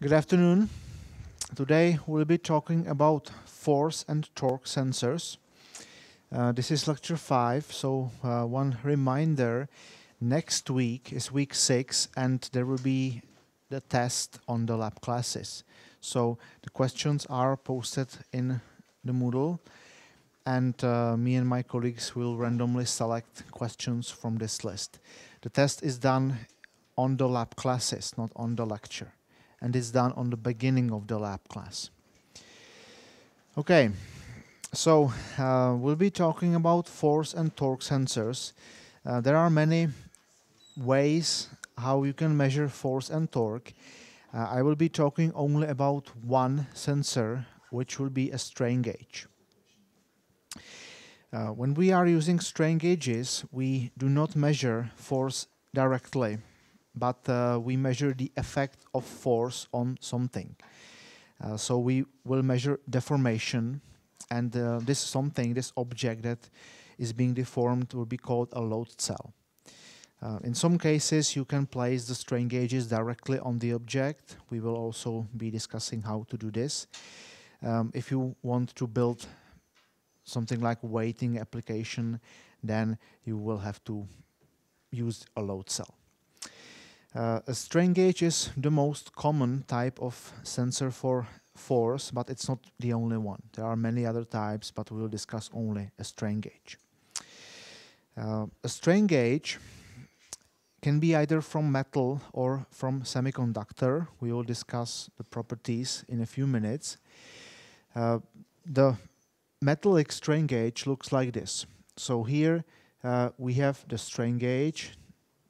Good afternoon. Today we'll be talking about force and torque sensors. Uh, this is lecture 5, so uh, one reminder, next week is week 6 and there will be the test on the lab classes. So the questions are posted in the Moodle and uh, me and my colleagues will randomly select questions from this list. The test is done on the lab classes, not on the lecture and it's done on the beginning of the lab class. Okay, so uh, we'll be talking about force and torque sensors. Uh, there are many ways how you can measure force and torque. Uh, I will be talking only about one sensor, which will be a strain gauge. Uh, when we are using strain gauges, we do not measure force directly but uh, we measure the effect of force on something. Uh, so we will measure deformation, and uh, this something, this object that is being deformed will be called a load cell. Uh, in some cases, you can place the strain gauges directly on the object. We will also be discussing how to do this. Um, if you want to build something like a weighting application, then you will have to use a load cell. Uh, a strain gauge is the most common type of sensor for force, but it's not the only one. There are many other types, but we will discuss only a strain gauge. Uh, a strain gauge can be either from metal or from semiconductor. We will discuss the properties in a few minutes. Uh, the metallic strain gauge looks like this. So here uh, we have the strain gauge.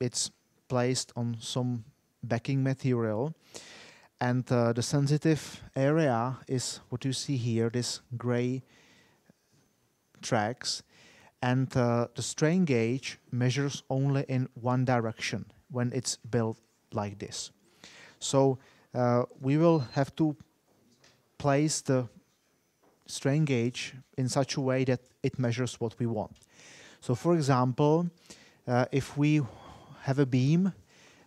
It's placed on some backing material and uh, the sensitive area is what you see here, this gray tracks and uh, the strain gauge measures only in one direction when it's built like this. So uh, we will have to place the strain gauge in such a way that it measures what we want. So for example, uh, if we have a beam,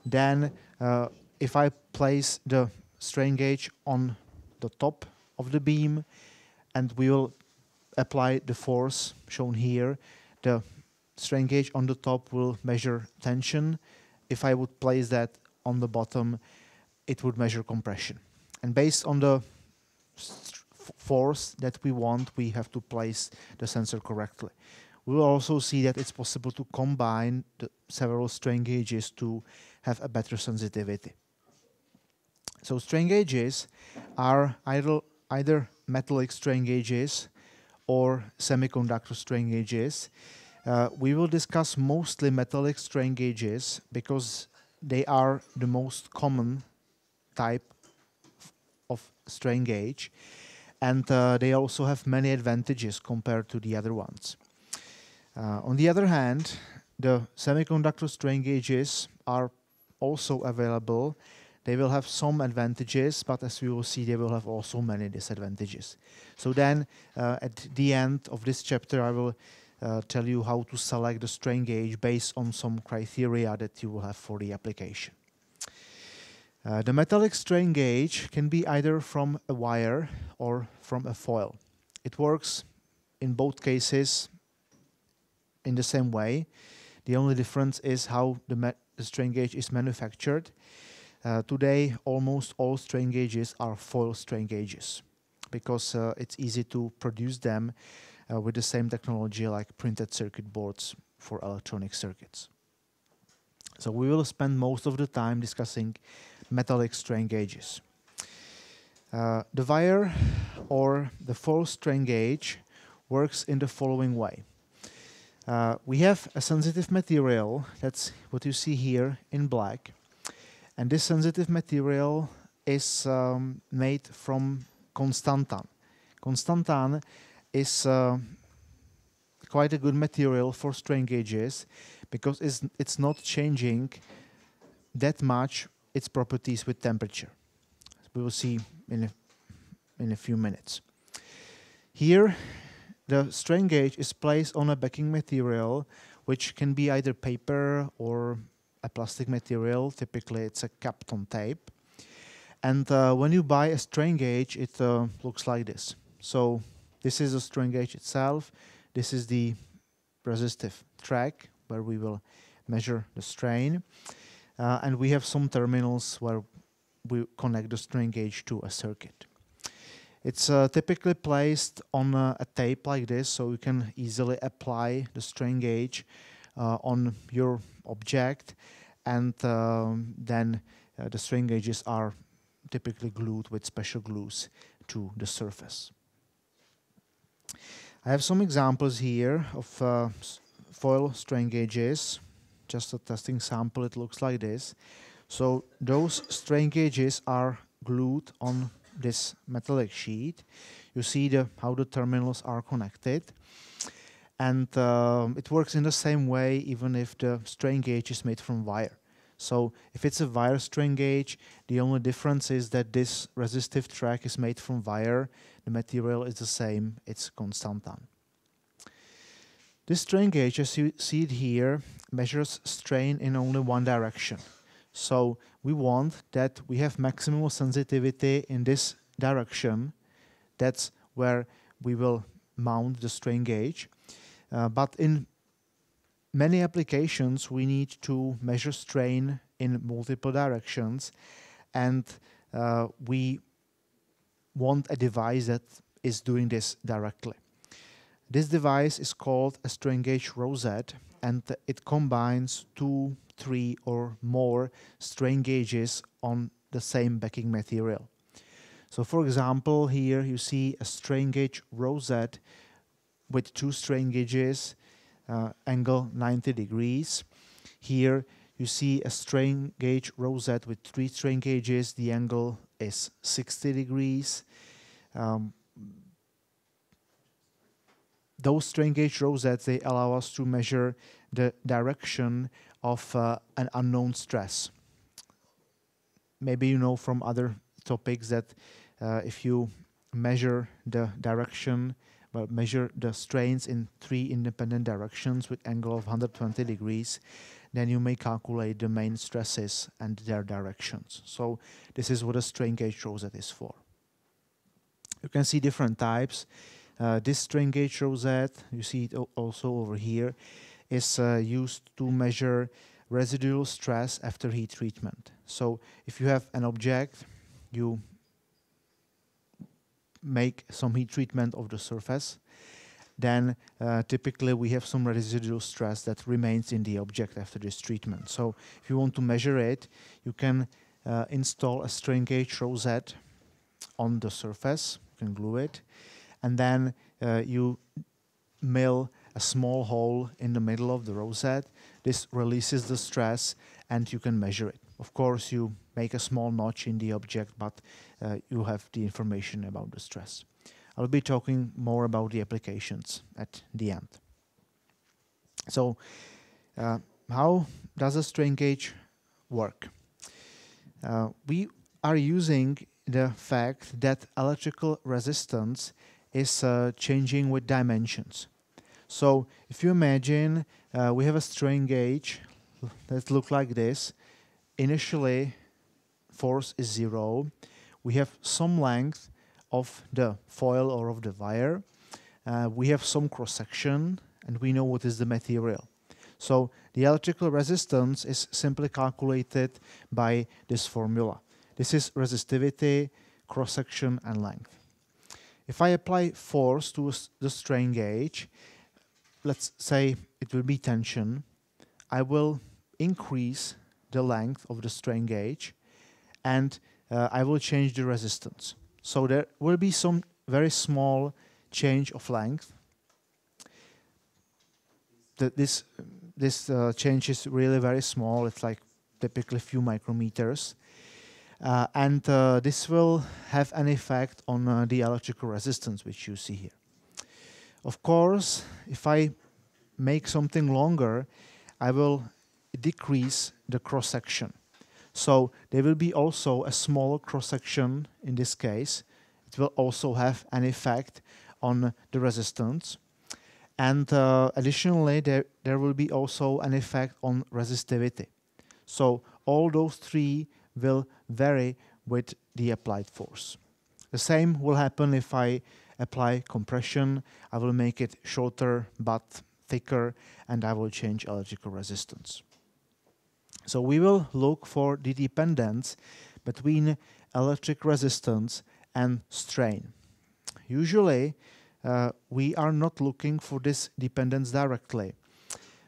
then uh, if I place the strain gauge on the top of the beam and we will apply the force shown here, the strain gauge on the top will measure tension. If I would place that on the bottom, it would measure compression. And based on the force that we want, we have to place the sensor correctly. We will also see that it's possible to combine the several strain gauges to have a better sensitivity. So strain gauges are either, either metallic strain gauges or semiconductor strain gauges. Uh, we will discuss mostly metallic strain gauges because they are the most common type of strain gauge and uh, they also have many advantages compared to the other ones. Uh, on the other hand, the semiconductor strain gauges are also available. They will have some advantages, but as we will see, they will have also many disadvantages. So then, uh, at the end of this chapter, I will uh, tell you how to select the strain gauge based on some criteria that you will have for the application. Uh, the metallic strain gauge can be either from a wire or from a foil. It works in both cases in the same way. The only difference is how the, the strain gauge is manufactured. Uh, today, almost all strain gauges are foil strain gauges because uh, it's easy to produce them uh, with the same technology like printed circuit boards for electronic circuits. So we will spend most of the time discussing metallic strain gauges. Uh, the wire or the foil strain gauge works in the following way. Uh, we have a sensitive material, that's what you see here in black. And this sensitive material is um, made from constantan. Constantan is uh, quite a good material for strain gauges because it's, it's not changing that much its properties with temperature. We will see in a, in a few minutes. Here the strain gauge is placed on a backing material, which can be either paper or a plastic material. Typically, it's a Kapton tape. And uh, when you buy a strain gauge, it uh, looks like this. So this is the strain gauge itself. This is the resistive track where we will measure the strain. Uh, and we have some terminals where we connect the strain gauge to a circuit. It's uh, typically placed on a, a, tape like this, so you can easily apply the strain gauge uh, on your object, and um, then uh, the strain gauges are typically glued with special glues to the surface. I have some examples here of uh, foil strain gauges. Just a testing sample, it looks like this. So those strain gauges are glued on this metallic sheet. You see the, how the terminals are connected. And um, it works in the same way even if the strain gauge is made from wire. So if it's a wire strain gauge, the only difference is that this resistive track is made from wire. The material is the same, it's Constantan. This strain gauge, as you see it here, measures strain in only one direction. So we want that we have maximum sensitivity in this direction. That's where we will mount the strain gauge. Uh, but in many applications, we need to measure strain in multiple directions. And uh, we want a device that is doing this directly. This device is called a strain gauge rosette and it combines two three or more strain gauges on the same backing material. So for example, here you see a strain gauge rosette with two strain gauges, uh, angle 90 degrees. Here you see a strain gauge rosette with three strain gauges, the angle is 60 degrees. Um, those strain gauge rosettes, they allow us to measure the direction of uh, an unknown stress. Maybe you know from other topics that uh, if you measure the direction, well, measure the strains in three independent directions with angle of 120 degrees, then you may calculate the main stresses and their directions. So this is what a strain gauge rosette is for. You can see different types. Uh, this strain gauge rosette, you see it also over here, is uh, used to measure residual stress after heat treatment. So if you have an object, you make some heat treatment of the surface, then uh, typically we have some residual stress that remains in the object after this treatment. So if you want to measure it, you can uh, install a strain gauge rosette on the surface, you can glue it, and then uh, you mill a small hole in the middle of the rosette. This releases the stress and you can measure it. Of course, you make a small notch in the object, but uh, you have the information about the stress. I'll be talking more about the applications at the end. So, uh, how does a strain gauge work? Uh, we are using the fact that electrical resistance is uh, changing with dimensions. So if you imagine uh, we have a strain gauge that look like this. Initially, force is zero. We have some length of the foil or of the wire. Uh, we have some cross section and we know what is the material. So the electrical resistance is simply calculated by this formula. This is resistivity, cross section and length. If I apply force to the strain gauge, let's say it will be tension, I will increase the length of the strain gauge and uh, I will change the resistance. So there will be some very small change of length. This this uh, change is really very small. It's like typically a few micrometers. Uh, and uh, this will have an effect on uh, the electrical resistance, which you see here. Of course, if I make something longer, I will decrease the cross section. So there will be also a smaller cross section in this case. It will also have an effect on the resistance. And uh, additionally, there, there will be also an effect on resistivity. So all those three will vary with the applied force. The same will happen if I apply compression. I will make it shorter but thicker and I will change electrical resistance. So we will look for the dependence between electric resistance and strain. Usually uh, we are not looking for this dependence directly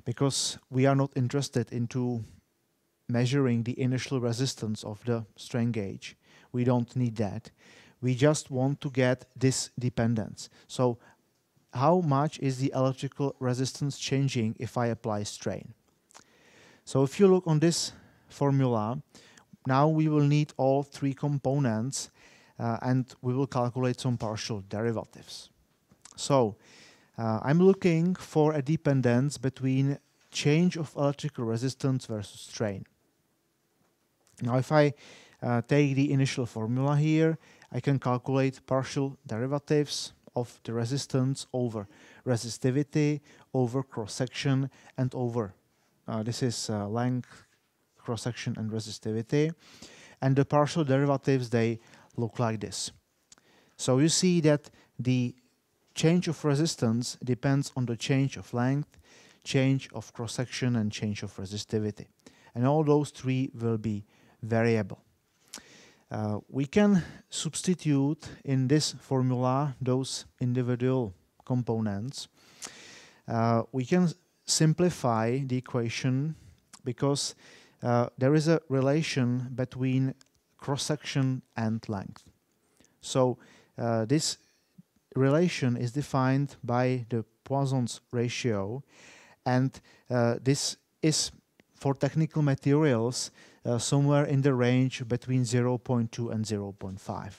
because we are not interested into measuring the initial resistance of the strain gauge. We don't need that. We just want to get this dependence. So how much is the electrical resistance changing if I apply strain? So if you look on this formula, now we will need all three components uh, and we will calculate some partial derivatives. So uh, I'm looking for a dependence between change of electrical resistance versus strain. Now if I uh, take the initial formula here, I can calculate partial derivatives of the resistance over resistivity, over cross-section, and over, uh, this is uh, length, cross-section, and resistivity. And the partial derivatives, they look like this. So you see that the change of resistance depends on the change of length, change of cross-section, and change of resistivity. And all those three will be variable. Uh, we can substitute in this formula those individual components. Uh, we can simplify the equation because uh, there is a relation between cross-section and length. So uh, this relation is defined by the Poisson's ratio and uh, this is for technical materials somewhere in the range between 0.2 and 0.5.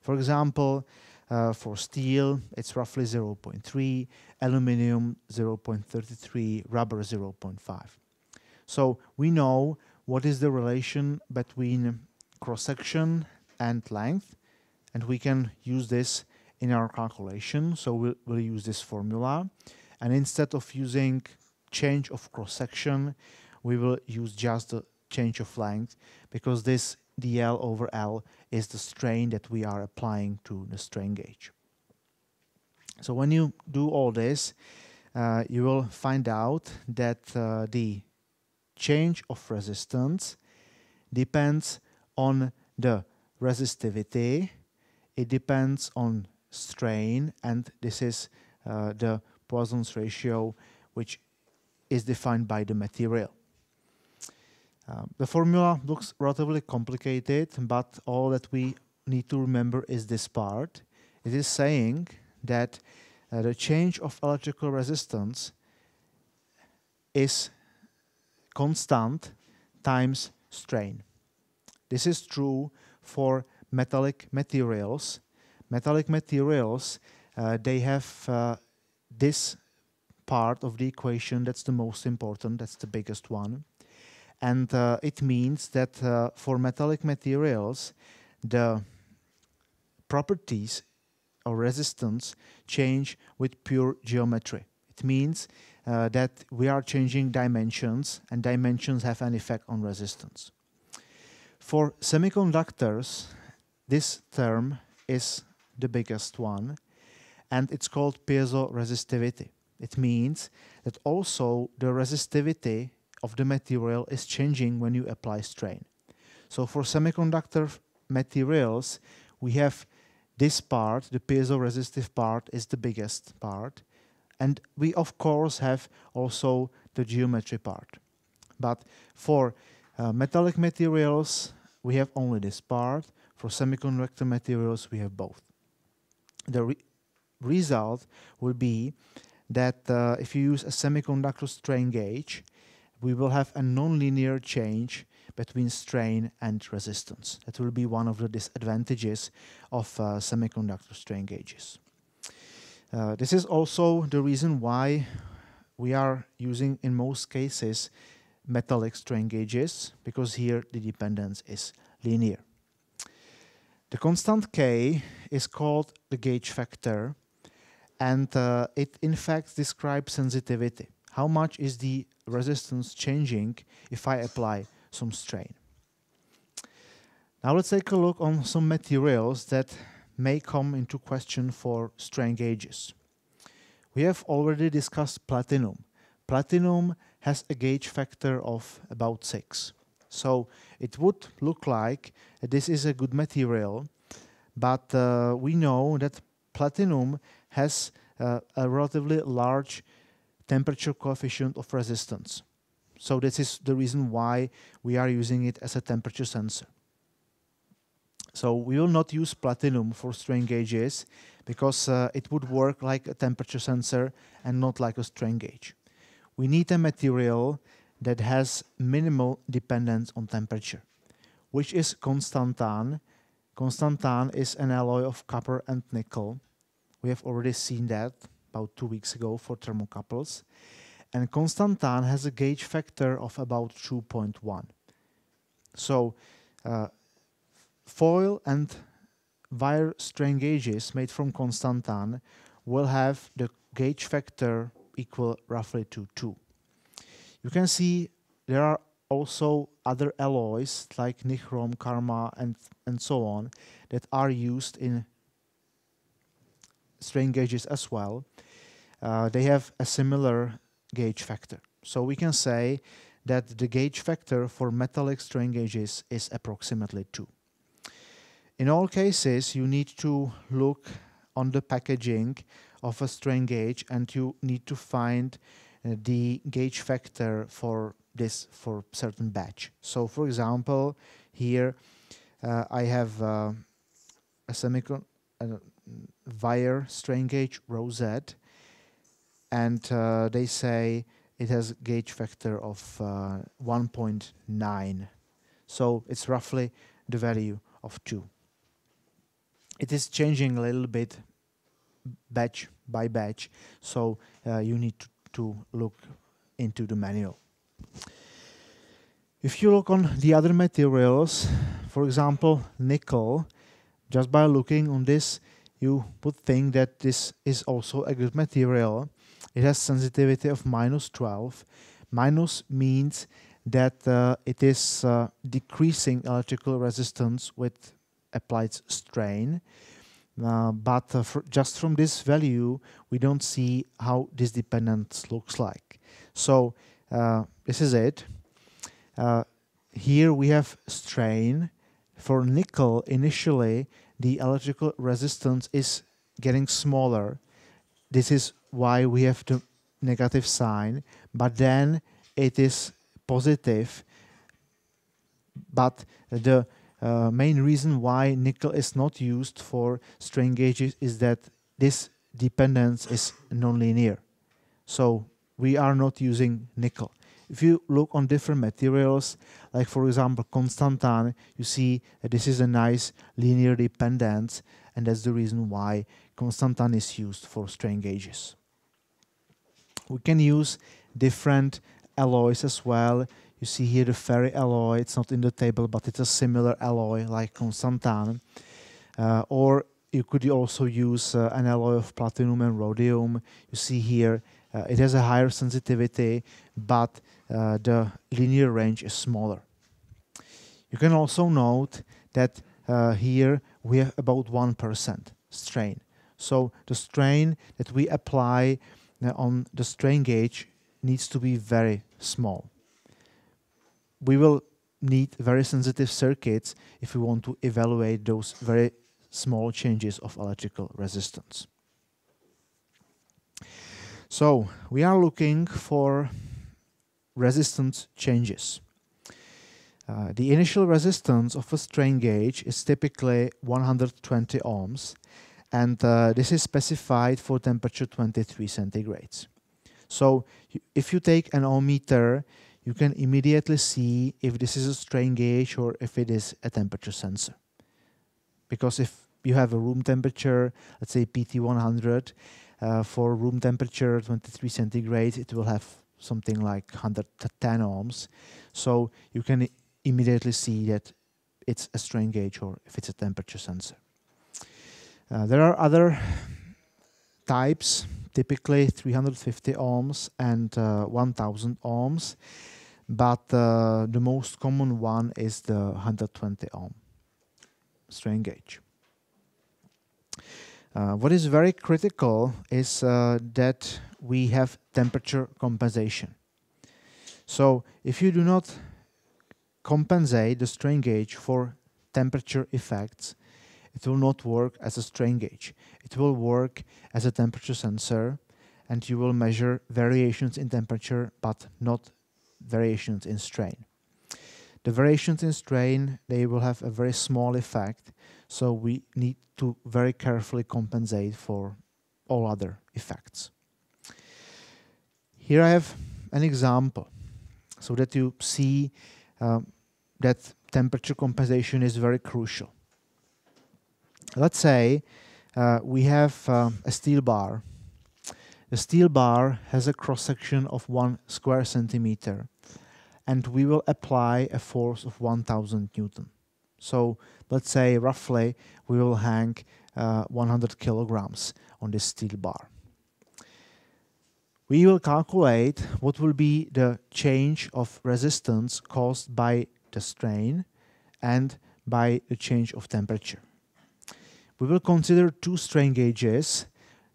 For example, uh, for steel, it's roughly 0.3, aluminium 0.33, rubber 0.5. So we know what is the relation between cross-section and length, and we can use this in our calculation. So we'll, we'll use this formula. And instead of using change of cross-section, we will use just the change of length because this dl over L is the strain that we are applying to the strain gauge. So when you do all this, uh, you will find out that uh, the change of resistance depends on the resistivity, it depends on strain, and this is uh, the Poisson's ratio, which is defined by the material. Um, the formula looks relatively complicated, but all that we need to remember is this part. It is saying that uh, the change of electrical resistance is constant times strain. This is true for metallic materials. Metallic materials, uh, they have uh, this part of the equation that's the most important, that's the biggest one and uh, it means that uh, for metallic materials the properties or resistance change with pure geometry. It means uh, that we are changing dimensions and dimensions have an effect on resistance. For semiconductors this term is the biggest one and it's called piezoresistivity. It means that also the resistivity of the material is changing when you apply strain. So for semiconductor materials, we have this part, the piezoresistive part is the biggest part. And we of course have also the geometry part. But for uh, metallic materials, we have only this part. For semiconductor materials, we have both. The re result will be that uh, if you use a semiconductor strain gauge, we will have a nonlinear change between strain and resistance. That will be one of the disadvantages of uh, semiconductor strain gauges. Uh, this is also the reason why we are using, in most cases, metallic strain gauges, because here the dependence is linear. The constant K is called the gauge factor, and uh, it in fact describes sensitivity. How much is the resistance changing if I apply some strain. Now let's take a look on some materials that may come into question for strain gauges. We have already discussed platinum. Platinum has a gauge factor of about 6. So it would look like this is a good material, but uh, we know that platinum has uh, a relatively large temperature coefficient of resistance. So this is the reason why we are using it as a temperature sensor. So we will not use platinum for strain gauges because uh, it would work like a temperature sensor and not like a strain gauge. We need a material that has minimal dependence on temperature, which is constantan. Constantan is an alloy of copper and nickel. We have already seen that about two weeks ago for thermocouples. And constantan has a gauge factor of about 2.1. So uh, foil and wire strain gauges made from constantan will have the gauge factor equal roughly to 2. You can see there are also other alloys like nichrome, karma and, and so on that are used in strain gauges as well. Uh, they have a similar gauge factor. So we can say that the gauge factor for metallic strain gauges is approximately 2. In all cases, you need to look on the packaging of a strain gauge and you need to find uh, the gauge factor for this for certain batch. So for example, here uh, I have uh, a semicon uh, wire strain gauge rho Z and uh, they say it has gauge factor of uh, 1.9 so it's roughly the value of 2 it is changing a little bit batch by batch. So uh, you need to, to look into the manual. If you look on the other materials for example nickel just by looking on this you would think that this is also a good material it has sensitivity of minus 12 minus means that uh, it is uh, decreasing electrical resistance with applied strain. Uh, but uh, just from this value, we don't see how this dependence looks like. So uh, this is it. Uh, here we have strain. For nickel, initially, the electrical resistance is getting smaller. This is why we have the negative sign, but then it is positive. But the uh, main reason why nickel is not used for strain gauges is that this dependence is nonlinear. So we are not using nickel. If you look on different materials, like for example Constantan, you see that this is a nice linear dependence and that's the reason why Constantan is used for strain gauges. We can use different alloys as well. You see here the Ferry alloy, it's not in the table, but it's a similar alloy like Constantan. Uh, or you could also use uh, an alloy of platinum and rhodium. You see here uh, it has a higher sensitivity, but uh, the linear range is smaller. You can also note that uh, here we have about 1% strain. So the strain that we apply on the strain gauge needs to be very small. We will need very sensitive circuits if we want to evaluate those very small changes of electrical resistance. So we are looking for resistance changes. Uh, the initial resistance of a strain gauge is typically 120 ohms and uh, this is specified for temperature 23 centigrades. So if you take an ohm meter, you can immediately see if this is a strain gauge or if it is a temperature sensor. Because if you have a room temperature, let's say PT100, uh, for room temperature 23 centigrade, it will have something like 110 ohms. So you can immediately see that it's a strain gauge or if it's a temperature sensor. Uh, there are other types, typically 350 ohms and uh, 1000 ohms, but uh, the most common one is the 120 ohm. strain gauge. Uh, what is very critical is uh, that we have temperature compensation. So if you do not compensate the strain gauge for temperature effects, it will not work as a strain gauge. It will work as a temperature sensor and you will measure variations in temperature but not variations in strain. The variations in strain, they will have a very small effect, so we need to very carefully compensate for all other effects. Here I have an example so that you see um, that temperature compensation is very crucial. Let's say uh, we have um, a steel bar. The steel bar has a cross section of one square centimeter and we will apply a force of 1000 Newton. So let's say roughly we will hang uh, 100 kilograms on this steel bar. We will calculate what will be the change of resistance caused by the strain and by the change of temperature. We will consider two strain gauges.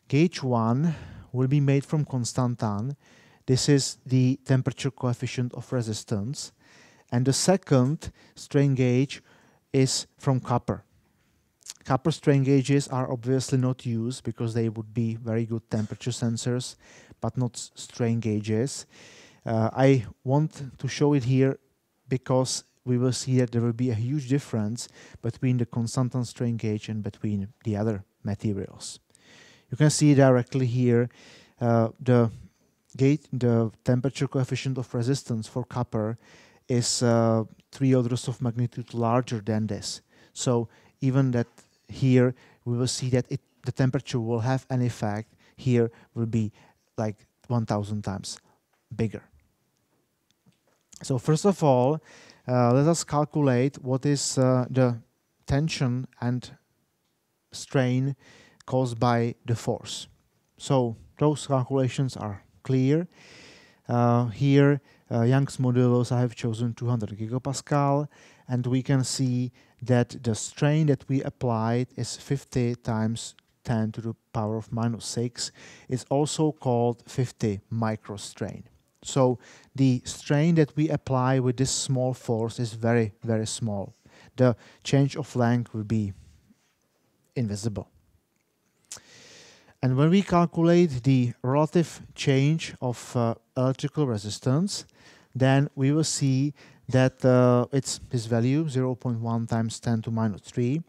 Gauge 1 will be made from Constantan this is the temperature coefficient of resistance. And the second strain gauge is from copper. Copper strain gauges are obviously not used because they would be very good temperature sensors, but not strain gauges. Uh, I want to show it here because we will see that there will be a huge difference between the Constantan strain gauge and between the other materials. You can see directly here uh, the gate, the temperature coefficient of resistance for copper is uh, three orders of magnitude larger than this. So even that here we will see that it, the temperature will have an effect here will be like 1000 times bigger. So first of all, let us calculate what is uh, the tension and strain caused by the force. So those calculations are clear. Uh, here, uh, Young's modulus, I have chosen 200 gigapascal, and we can see that the strain that we applied is 50 times 10 to the power of minus 6. It's also called 50 microstrain. So the strain that we apply with this small force is very, very small. The change of length will be invisible. And when we calculate the relative change of uh, electrical resistance, then we will see that uh, it's this value 0.1 times 10 to minus 3.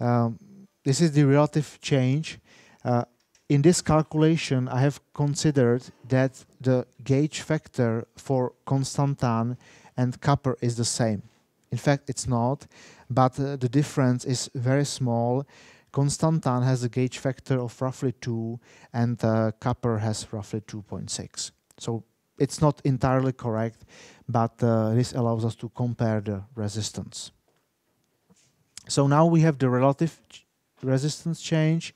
Um, this is the relative change. Uh, in this calculation, I have considered that the gauge factor for Constantan and copper is the same. In fact, it's not, but uh, the difference is very small Constantan has a gauge factor of roughly 2 and uh, copper has roughly 2.6. So it's not entirely correct, but uh, this allows us to compare the resistance. So now we have the relative ch resistance change.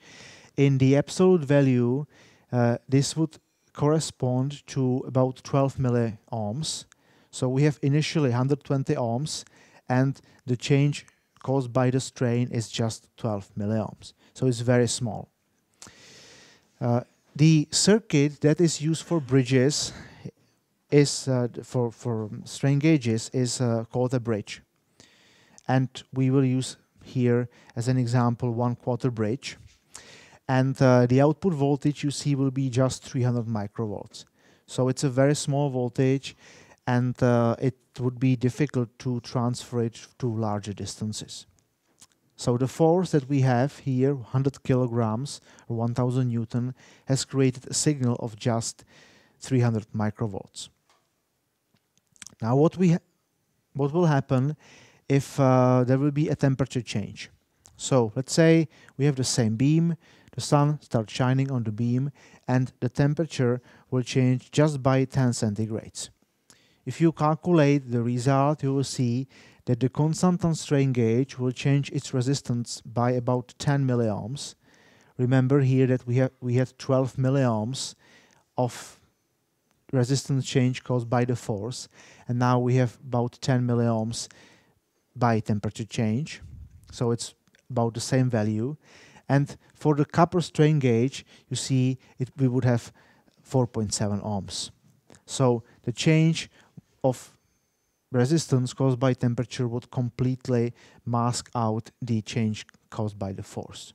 In the absolute value, uh, this would correspond to about 12 milliohms. So we have initially 120 ohms and the change caused by the strain is just 12 milliohms. So it's very small. Uh, the circuit that is used for bridges is uh, for, for strain gauges is uh, called a bridge. And we will use here as an example one quarter bridge. And uh, the output voltage you see will be just 300 microvolts. So it's a very small voltage and uh, it would be difficult to transfer it to larger distances. So the force that we have here, 100 kilograms or 1000 newton, has created a signal of just 300 microvolts. Now what we what will happen if uh, there will be a temperature change? So let's say we have the same beam, the sun starts shining on the beam and the temperature will change just by 10 centigrades. If you calculate the result, you will see that the Constantan strain gauge will change its resistance by about 10 milliohms. Remember here that we have we had 12 milliohms of resistance change caused by the force, and now we have about 10 milliohms by temperature change. So it's about the same value. And for the copper strain gauge, you see it, we would have 4.7 ohms. So the change of resistance caused by temperature would completely mask out the change caused by the force.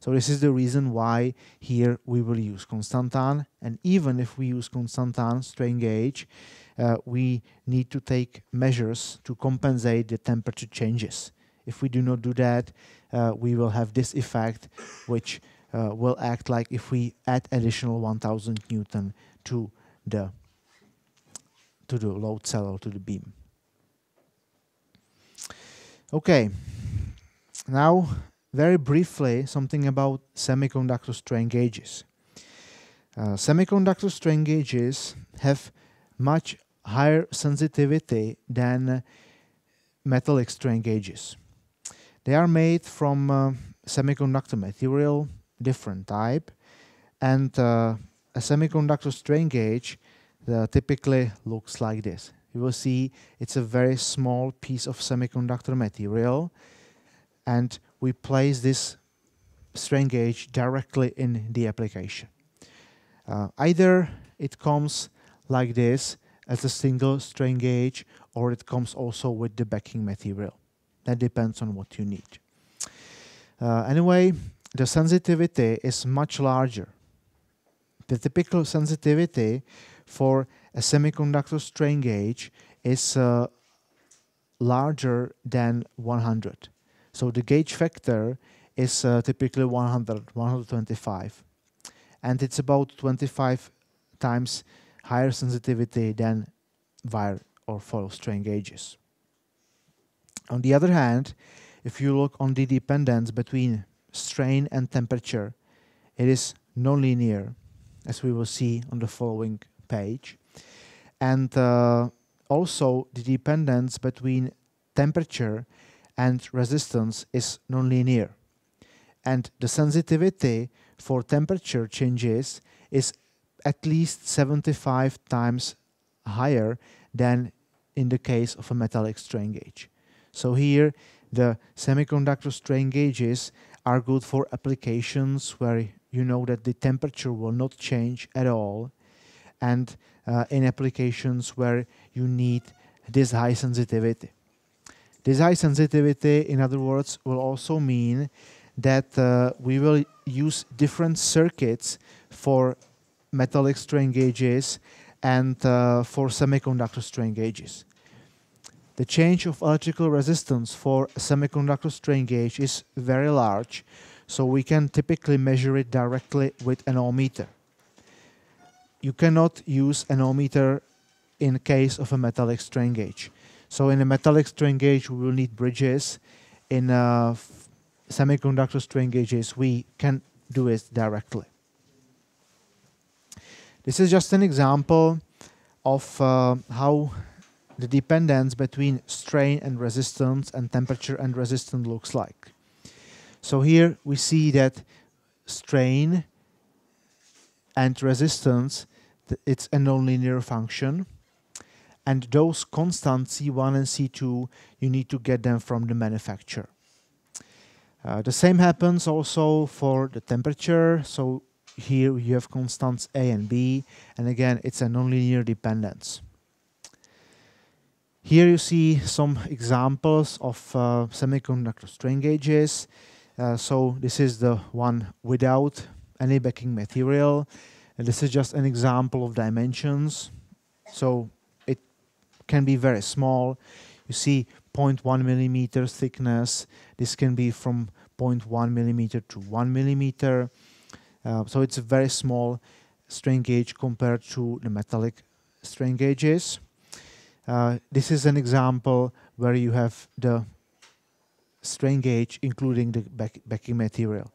So this is the reason why here we will use Constantan. And even if we use Constantan strain gauge, uh, we need to take measures to compensate the temperature changes. If we do not do that, uh, we will have this effect, which uh, will act like if we add additional 1000 Newton to the to the load cell or to the beam. Okay, now very briefly something about semiconductor strain gauges. Uh, semiconductor strain gauges have much higher sensitivity than metallic strain gauges. They are made from uh, semiconductor material, different type, and uh, a semiconductor strain gauge uh, typically looks like this. You will see it's a very small piece of semiconductor material and we place this strain gauge directly in the application. Uh, either it comes like this as a single strain gauge or it comes also with the backing material. That depends on what you need. Uh, anyway, the sensitivity is much larger. The typical sensitivity for a semiconductor strain gauge is uh, larger than 100. So the gauge factor is uh, typically 100, 125. And it's about 25 times higher sensitivity than wire or foil strain gauges. On the other hand, if you look on the dependence between strain and temperature, it is nonlinear, as we will see on the following page. And uh, also the dependence between temperature and resistance is nonlinear. And the sensitivity for temperature changes is at least 75 times higher than in the case of a metallic strain gauge. So here the semiconductor strain gauges are good for applications where you know that the temperature will not change at all and uh, in applications where you need this high sensitivity. This high sensitivity, in other words, will also mean that uh, we will use different circuits for metallic strain gauges and uh, for semiconductor strain gauges. The change of electrical resistance for a semiconductor strain gauge is very large, so we can typically measure it directly with an ohmmeter. You cannot use an ohmmeter in case of a metallic strain gauge. So in a metallic strain gauge, we will need bridges. In uh, semiconductor strain gauges, we can do it directly. This is just an example of uh, how the dependence between strain and resistance and temperature and resistance looks like. So here we see that strain and resistance, it's a nonlinear function and those constants C1 and C2 you need to get them from the manufacturer. Uh, the same happens also for the temperature. So here you have constants A and B, and again it's a nonlinear dependence. Here you see some examples of uh, semiconductor strain gauges. Uh, so this is the one without any backing material. And this is just an example of dimensions. So it can be very small. You see 0.1 millimeter thickness. This can be from 0.1 millimeter to 1 millimeter. Uh, so it's a very small strain gauge compared to the metallic strain gauges. Uh, this is an example where you have the strain gauge including the back backing material.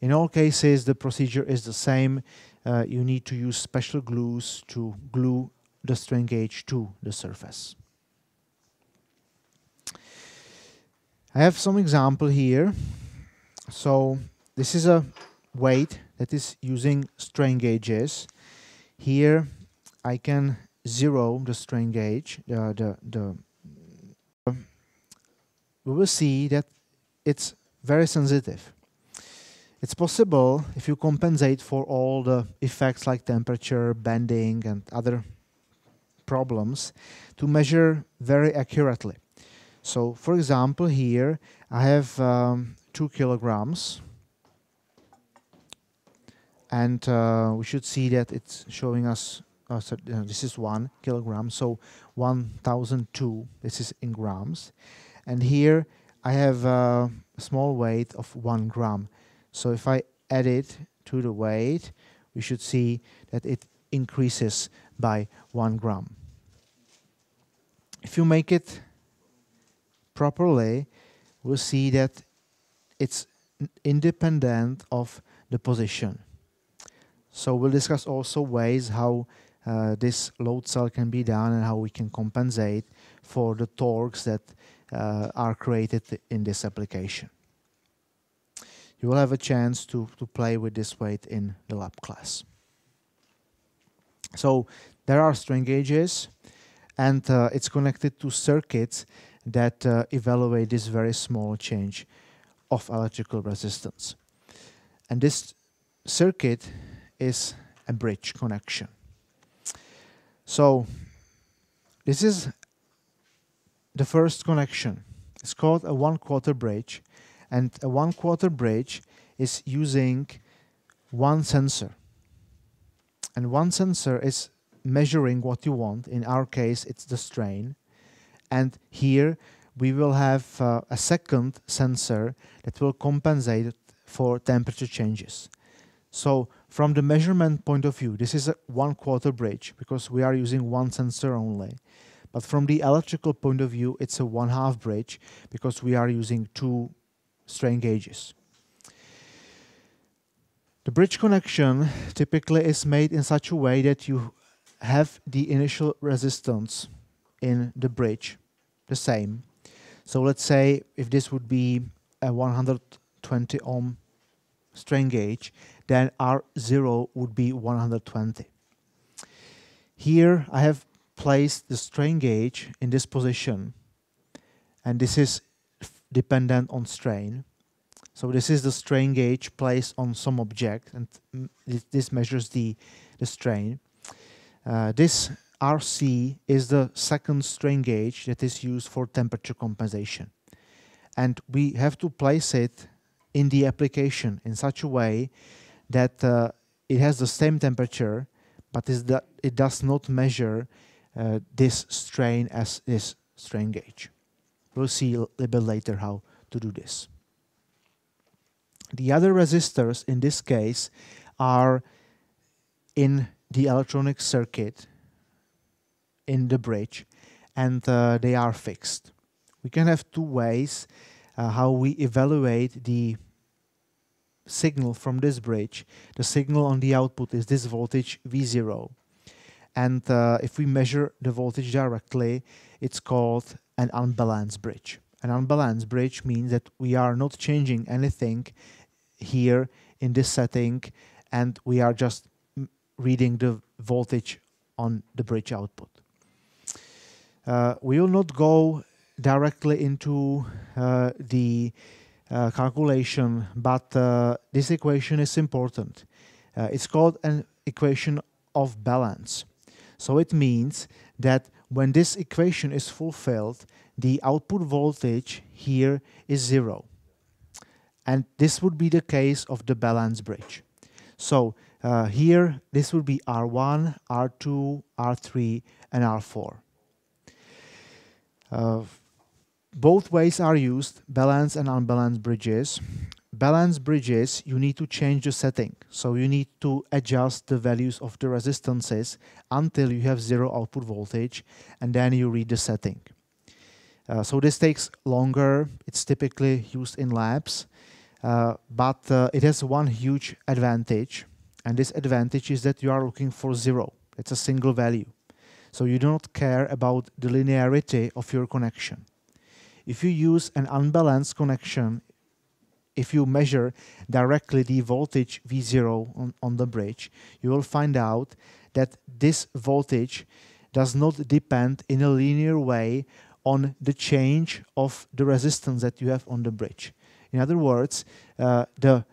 In all cases, the procedure is the same. Uh, you need to use special glues to glue the strain gauge to the surface. I have some example here. So this is a weight that is using strain gauges. Here I can zero the strain gauge. The, the, we will see that it's very sensitive. It's possible if you compensate for all the effects like temperature, bending, and other problems to measure very accurately. So, for example, here I have um, two kilograms, and uh, we should see that it's showing us. Uh, so, uh, this is one kilogram, so 1002. This is in grams, and here I have a small weight of one gram. So if I add it to the weight, we should see that it increases by one gram. If you make it properly, we'll see that it's independent of the position. So we'll discuss also ways how uh, this load cell can be done and how we can compensate for the torques that uh, are created in this application you will have a chance to, to play with this weight in the lab class. So there are strain gauges and uh, it's connected to circuits that uh, evaluate this very small change of electrical resistance. And this circuit is a bridge connection. So this is the first connection. It's called a one quarter bridge and a one quarter bridge is using one sensor. And one sensor is measuring what you want. In our case, it's the strain. And here we will have uh, a second sensor that will compensate for temperature changes. So from the measurement point of view, this is a one quarter bridge because we are using one sensor only. But from the electrical point of view, it's a one half bridge because we are using two strain gauges. The bridge connection typically is made in such a way that you have the initial resistance in the bridge the same. So let's say if this would be a 120 ohm strain gauge, then R0 would be 120. Here I have placed the strain gauge in this position and this is dependent on strain. So this is the strain gauge placed on some object, and this measures the, the strain. Uh, this RC is the second strain gauge that is used for temperature compensation. And we have to place it in the application in such a way that uh, it has the same temperature, but it does not measure uh, this strain as this strain gauge. We'll see a little bit later how to do this. The other resistors in this case are in the electronic circuit in the bridge and uh, they are fixed. We can have two ways uh, how we evaluate the signal from this bridge. The signal on the output is this voltage V0 and uh, if we measure the voltage directly it's called an unbalanced bridge. An unbalanced bridge means that we are not changing anything here in this setting and we are just reading the voltage on the bridge output. Uh, we will not go directly into uh, the calculation, but uh, this equation is important. Uh, it's called an equation of balance. So it means that when this equation is fulfilled, the output voltage here is zero. And this would be the case of the balance bridge. So uh, here, this would be R1, R2, R3, and R4. Uh, both ways are used, balanced and unbalanced bridges. Balanced bridges, you need to change the setting. So you need to adjust the values of the resistances until you have zero output voltage, and then you read the setting. Uh, so this takes longer. It's typically used in labs. Uh, but uh, it has one huge advantage, and this advantage is that you are looking for zero. It's a single value. So you do not care about the linearity of your connection. If you use an unbalanced connection, if you measure directly the voltage V0 on, on the bridge, you will find out that this voltage does not depend in a linear way on the change of the resistance that you have on the bridge In other words, uh, the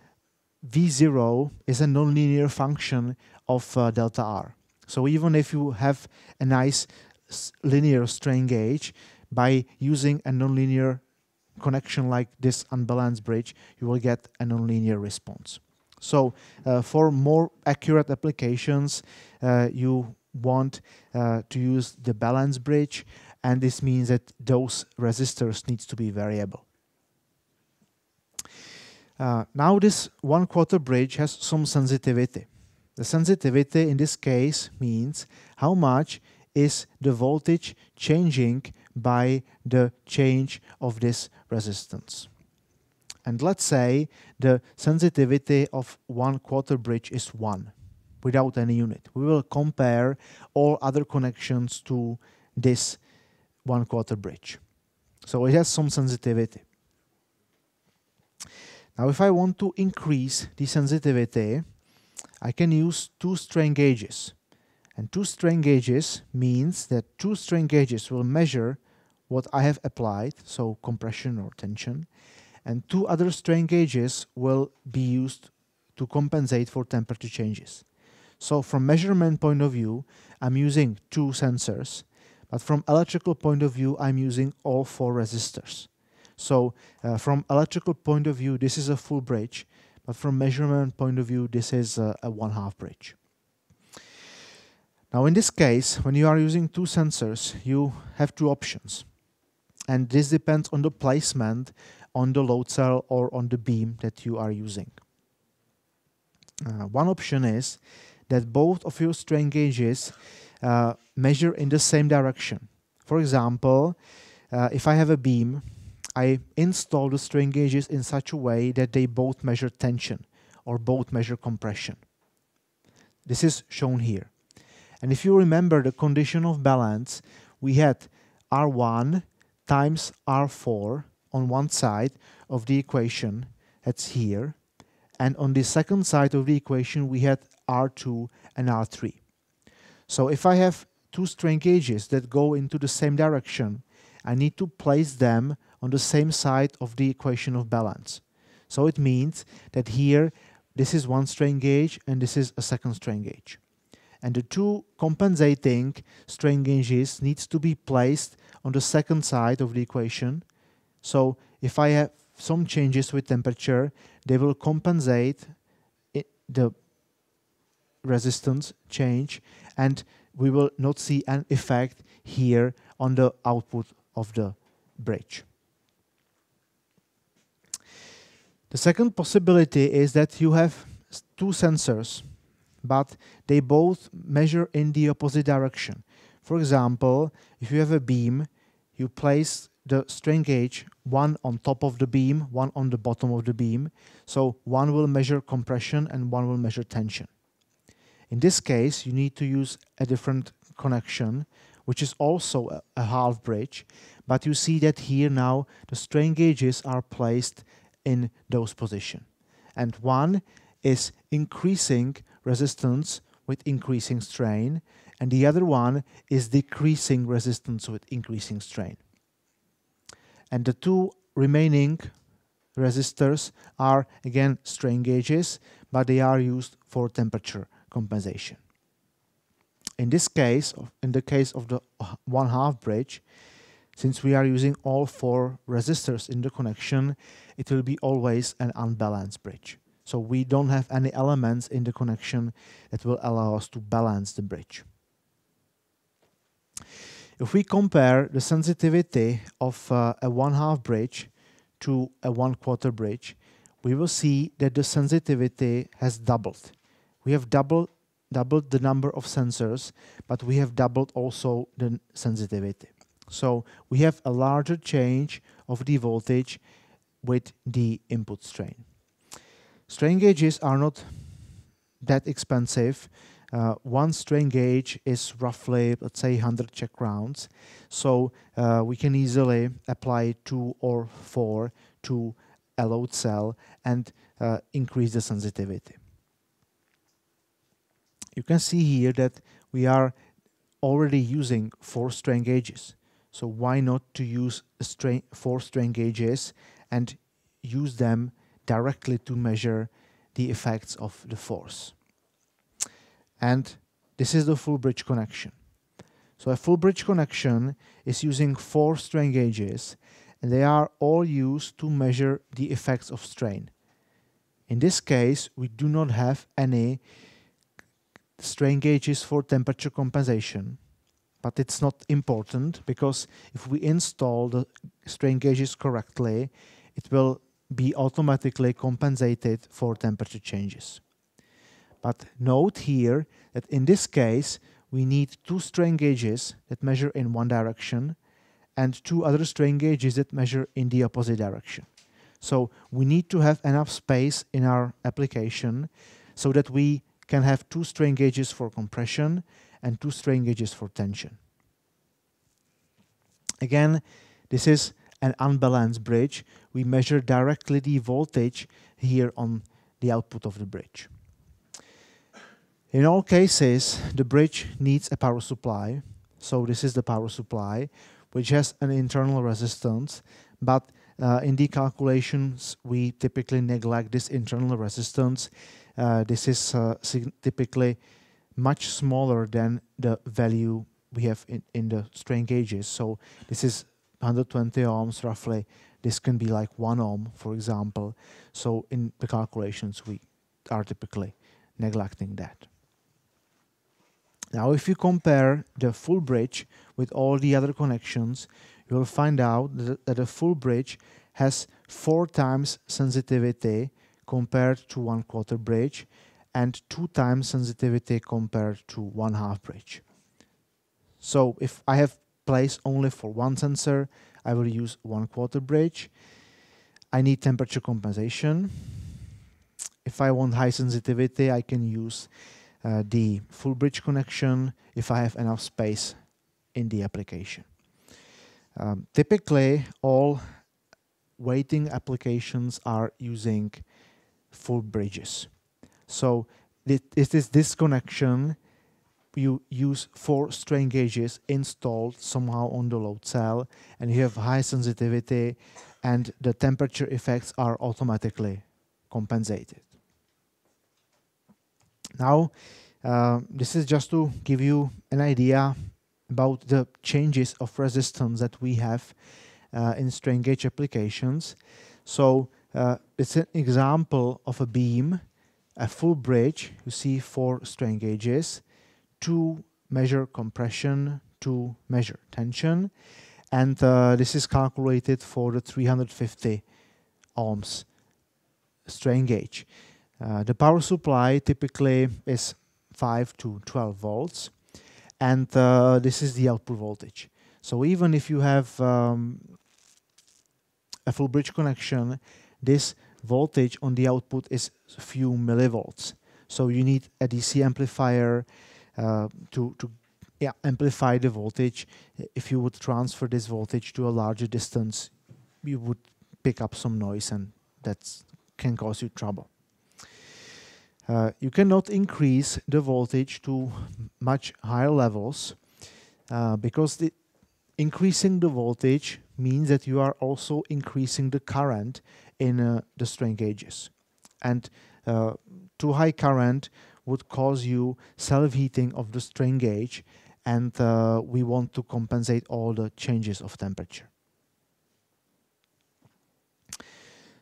V0 is a nonlinear function of uh, delta R. So even if you have a nice linear strain gauge, by using a nonlinear connection like this unbalanced bridge, you will get a nonlinear response. So uh, for more accurate applications, uh, you want uh, to use the balance bridge, and this means that those resistors needs to be variable. Uh, now this one quarter bridge has some sensitivity. The sensitivity in this case means how much is the voltage changing by the change of this resistance. And let's say the sensitivity of one quarter bridge is 1 without any unit. We will compare all other connections to this one quarter bridge. So it has some sensitivity. Now if I want to increase the sensitivity, I can use two strain gauges. And two strain gauges means that two strain gauges will measure what I have applied, so compression or tension, and two other strain gauges will be used to compensate for temperature changes. So from measurement point of view, I'm using two sensors, but from electrical point of view, I'm using all four resistors. So uh, from electrical point of view, this is a full bridge, but from measurement point of view, this is a, a one half bridge. Now in this case, when you are using two sensors, you have two options. And this depends on the placement on the load cell or on the beam that you are using. Uh, one option is that both of your strain gauges uh, measure in the same direction. For example, uh, if I have a beam, I install the strain gauges in such a way that they both measure tension or both measure compression. This is shown here. And if you remember the condition of balance, we had R1 times R4 on one side of the equation, that's here, and on the second side of the equation we had R2 and R3. So if I have two strain gauges that go into the same direction, I need to place them on the same side of the equation of balance. So it means that here this is one strain gauge and this is a second strain gauge. And the two compensating strain gauges needs to be placed on the second side of the equation. So if I have some changes with temperature, they will compensate the resistance change and we will not see an effect here on the output of the bridge. The second possibility is that you have two sensors, but they both measure in the opposite direction. For example, if you have a beam, you place the strain gauge one on top of the beam, one on the bottom of the beam. So one will measure compression and one will measure tension. In this case, you need to use a different connection, which is also a, a half bridge. But you see that here now the strain gauges are placed in those positions. And one is increasing resistance with increasing strain, and the other one is decreasing resistance with increasing strain. And the two remaining resistors are again strain gauges, but they are used for temperature compensation. In this case, in the case of the one half bridge, since we are using all four resistors in the connection, it will be always an unbalanced bridge. So we don't have any elements in the connection that will allow us to balance the bridge. If we compare the sensitivity of uh, a one-half bridge to a one-quarter bridge, we will see that the sensitivity has doubled. We have doubled, doubled the number of sensors, but we have doubled also the sensitivity. So we have a larger change of the voltage with the input strain. Strain gauges are not that expensive. Uh, one strain gauge is roughly, let's say, 100 Czech crowns. So uh, we can easily apply two or four to a load cell and uh, increase the sensitivity. You can see here that we are already using four strain gauges. So why not to use strain, four strain gauges and use them directly to measure the effects of the force. And this is the full bridge connection. So a full bridge connection is using four strain gauges and they are all used to measure the effects of strain. In this case, we do not have any strain gauges for temperature compensation, but it's not important because if we install the strain gauges correctly, it will be automatically compensated for temperature changes. But note here that in this case, we need two strain gauges that measure in one direction and two other strain gauges that measure in the opposite direction. So we need to have enough space in our application so that we can have two strain gauges for compression and two strain gauges for tension. Again, this is an unbalanced bridge. We measure directly the voltage here on the output of the bridge. In all cases, the bridge needs a power supply. So this is the power supply, which has an internal resistance, but uh, in the calculations, we typically neglect this internal resistance. Uh, this is uh, typically much smaller than the value we have in, in the strain gauges. So this is 120 ohms roughly. This can be like 1 ohm, for example. So in the calculations, we are typically neglecting that. Now, if you compare the full bridge with all the other connections, you will find out that, a full bridge has four times sensitivity compared to one quarter bridge and two times sensitivity compared to one half bridge. So if I have place only for one sensor, I will use one quarter bridge. I need temperature compensation. If I want high sensitivity, I can use uh, the full bridge connection if I have enough space in the application. Um, typically, all weighting applications are using full bridges. So it is this connection you use four strain gauges installed somehow on the load cell and you have high sensitivity and the temperature effects are automatically compensated. Now, uh, this is just to give you an idea about the changes of resistance that we have uh, in strain gauge applications. So uh, it's an example of a beam, a full bridge. You see four strain gauges to measure compression, to measure tension. And uh, this is calculated for the 350 ohms strain gauge. Uh, the power supply typically is 5 to 12 volts and uh, this is the output voltage. So even if you have um, a full bridge connection, this voltage on the output is few millivolts. So you need a DC amplifier uh, to, to yeah, amplify the voltage. If you would transfer this voltage to a larger distance, you would pick up some noise and that can cause you trouble. Uh, you cannot increase the voltage to much higher levels uh, because the increasing the voltage means that you are also increasing the current in uh, the strain gauges. And uh, too high current would cause you self-heating of the strain gauge and uh, we want to compensate all the changes of temperature.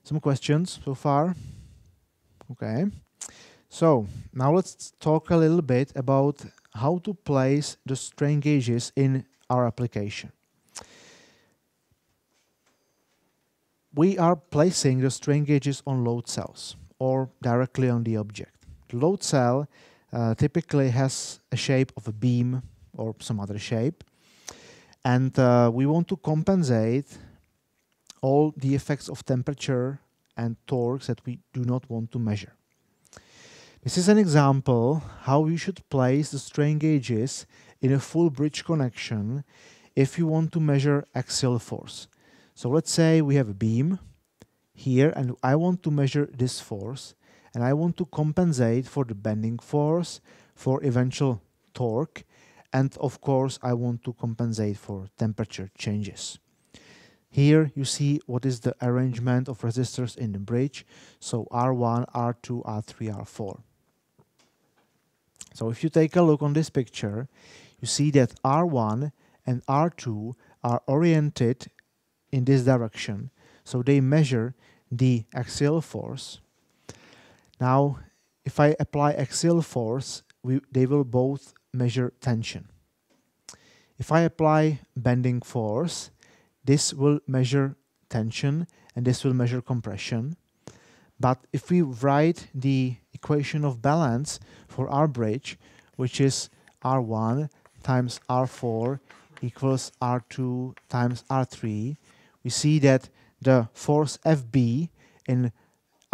Some questions so far? Okay. So now let's talk a little bit about how to place the strain gauges in our application. We are placing the strain gauges on load cells or directly on the object. The load cell uh, typically has a shape of a beam or some other shape and uh, we want to compensate all the effects of temperature and torques that we do not want to measure. This is an example how you should place the strain gauges in a full bridge connection if you want to measure axial force. So let's say we have a beam here and I want to measure this force and I want to compensate for the bending force, for eventual torque and of course I want to compensate for temperature changes. Here you see what is the arrangement of resistors in the bridge. So R1, R2, R3, R4. So if you take a look on this picture, you see that R1 and R2 are oriented in this direction. So they measure the axial force. Now, if I apply axial force, we, they will both measure tension. If I apply bending force, this will measure tension and this will measure compression. But if we write the equation of balance for our bridge, which is R1 times R4 equals R2 times R3, we see that the force FB in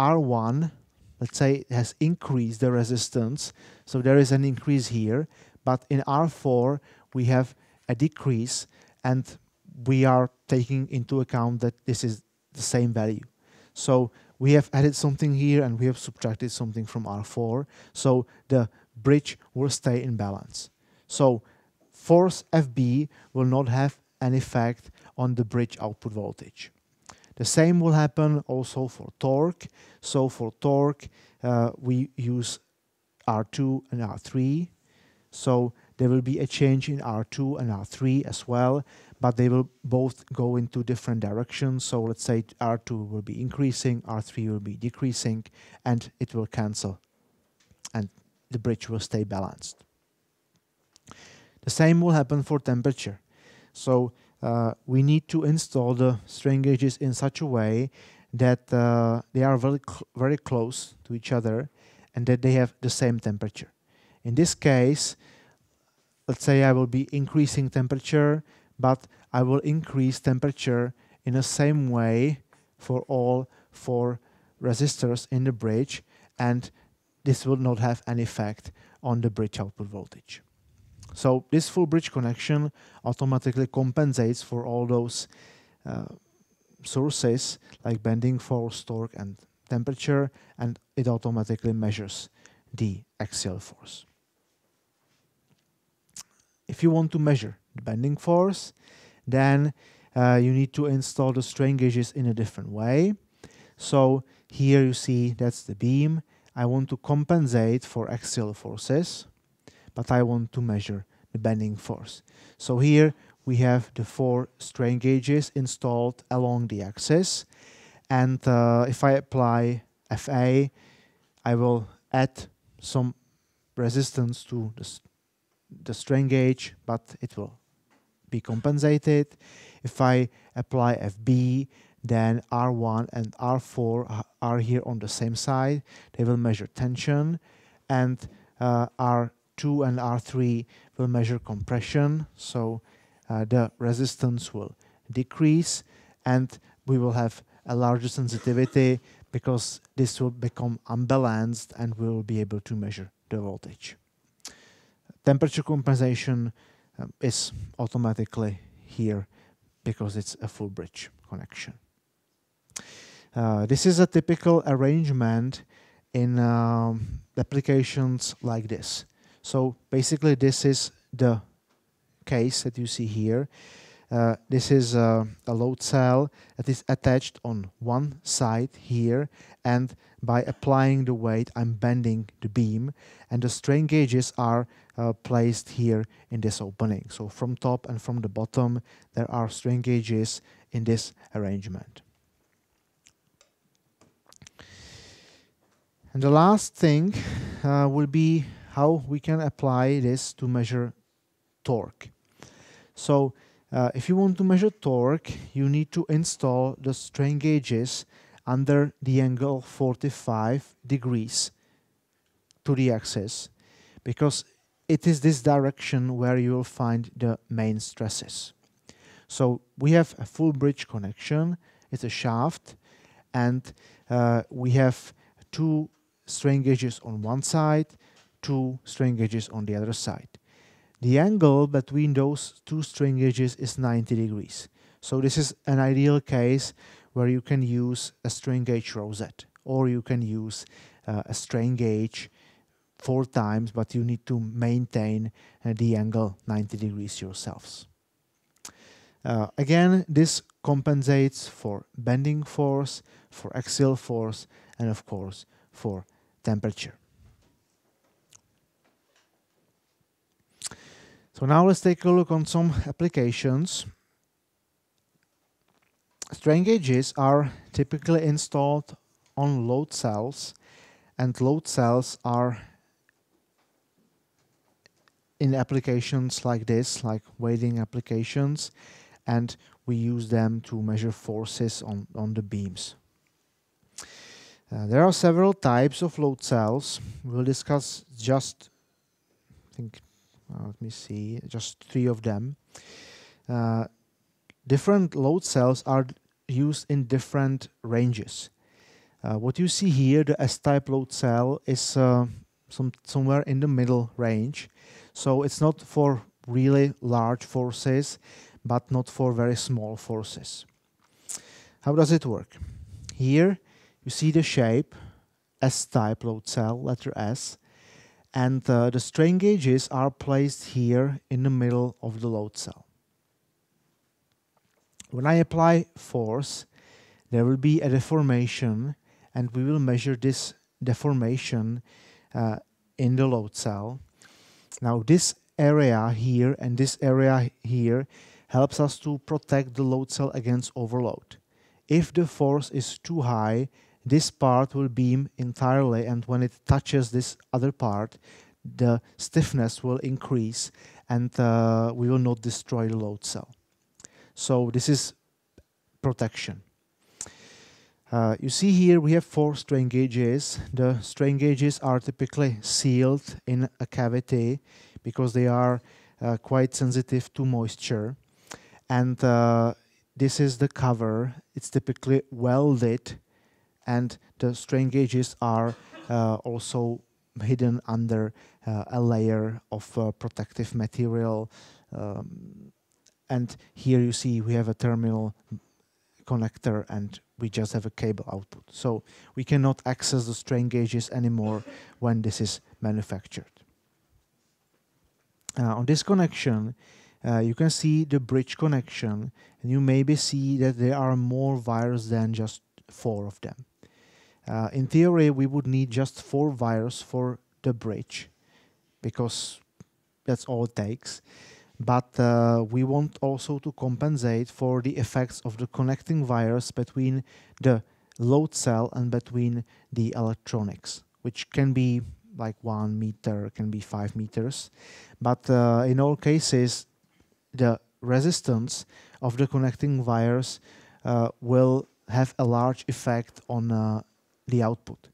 R1, let's say, has increased the resistance. So there is an increase here. But in R4, we have a decrease. And we are taking into account that this is the same value. So we have added something here and we have subtracted something from R4. So the bridge will stay in balance. So force FB will not have an effect on the bridge output voltage. The same will happen also for torque. So for torque, uh, we use R2 and R3. So there will be a change in R2 and R3 as well, but they will both go into different directions. So let's say R2 will be increasing, R3 will be decreasing, and it will cancel, and the bridge will stay balanced. The same will happen for temperature. So uh, we need to install the strain gauges in such a way that uh, they are very, cl very close to each other and that they have the same temperature. In this case, let's say I will be increasing temperature, but I will increase temperature in the same way for all four resistors in the bridge, and this will not have any effect on the bridge output voltage. So this full bridge connection automatically compensates for all those uh, sources like bending force, torque, and temperature, and it automatically measures the axial force. If you want to measure bending force, then uh, you need to install the strain gauges in a different way. So here you see that's the beam. I want to compensate for axial forces, but I want to measure the bending force. So here we have the four strain gauges installed along the axis. And uh, if I apply FA, I will add some resistance to the the strain gauge, but it will be compensated. If I apply FB, then R1 and R4 are here on the same side. They will measure tension, and uh, R2 and R3 will measure compression. So uh, the resistance will decrease, and we will have a larger sensitivity because this will become unbalanced and we will be able to measure the voltage temperature compensation um, is automatically here because it's a full bridge connection. Uh, this is a typical arrangement in um, applications like this. So basically this is the case that you see here. Uh, this is uh, a load cell that is attached on one side here and by applying the weight I'm bending the beam and the strain gauges are uh, placed here in this opening. So from top and from the bottom there are strain gauges in this arrangement. And the last thing uh, will be how we can apply this to measure torque. So uh, if you want to measure torque, you need to install the strain gauges under the angle 45 degrees to the axis because it is this direction where you will find the main stresses. So we have a full bridge connection, it's a shaft, and uh, we have two strain gauges on one side, two strain gauges on the other side. The angle between those two strain gauges is 90 degrees. So this is an ideal case where you can use a strain gauge rosette or you can use uh, a strain gauge four times, but you need to maintain uh, the angle 90 degrees yourselves. Uh, again, this compensates for bending force, for axial force, and of course for temperature. So now let's take a look on some applications. Strain gauges are typically installed on load cells and load cells are in applications like this, like weighting applications, and we use them to measure forces on, on the beams. Uh, there are several types of load cells. We'll discuss just, I think, uh, let me see, just three of them. Uh, different load cells are used in different ranges. Uh, what you see here, the S-type load cell, is uh, some somewhere in the middle range. So it's not for really large forces, but not for very small forces. How does it work? Here you see the shape, S-type load cell, letter S, and uh, the strain gauges are placed here in the middle of the load cell. When I apply force, there will be a deformation and we will measure this deformation uh, in the load cell. Now this area here and this area here helps us to protect the load cell against overload. If the force is too high, this part will beam entirely and when it touches this other part, the stiffness will increase and uh, we will not destroy the load cell. So this is protection. Uh, you see here we have four strain gauges. The strain gauges are typically sealed in a cavity because they are uh, quite sensitive to moisture. And uh, this is the cover. It's typically welded and the strain gauges are uh, also hidden under uh, a layer of protective material. Um, and here you see we have a terminal connector and we just have a cable output. So we cannot access the strain gauges anymore when this is manufactured. Uh, on this connection, uh, you can see the bridge connection and you maybe see that there are more wires than just four of them. Uh, in theory, we would need just four wires for the bridge because that's all it takes but uh, we want also to compensate for the effects of the connecting wires between the load cell and between the electronics, which can be like one meter, can be five meters. But uh, in all cases, the resistance of the connecting wires uh, will have a large effect on uh, the output.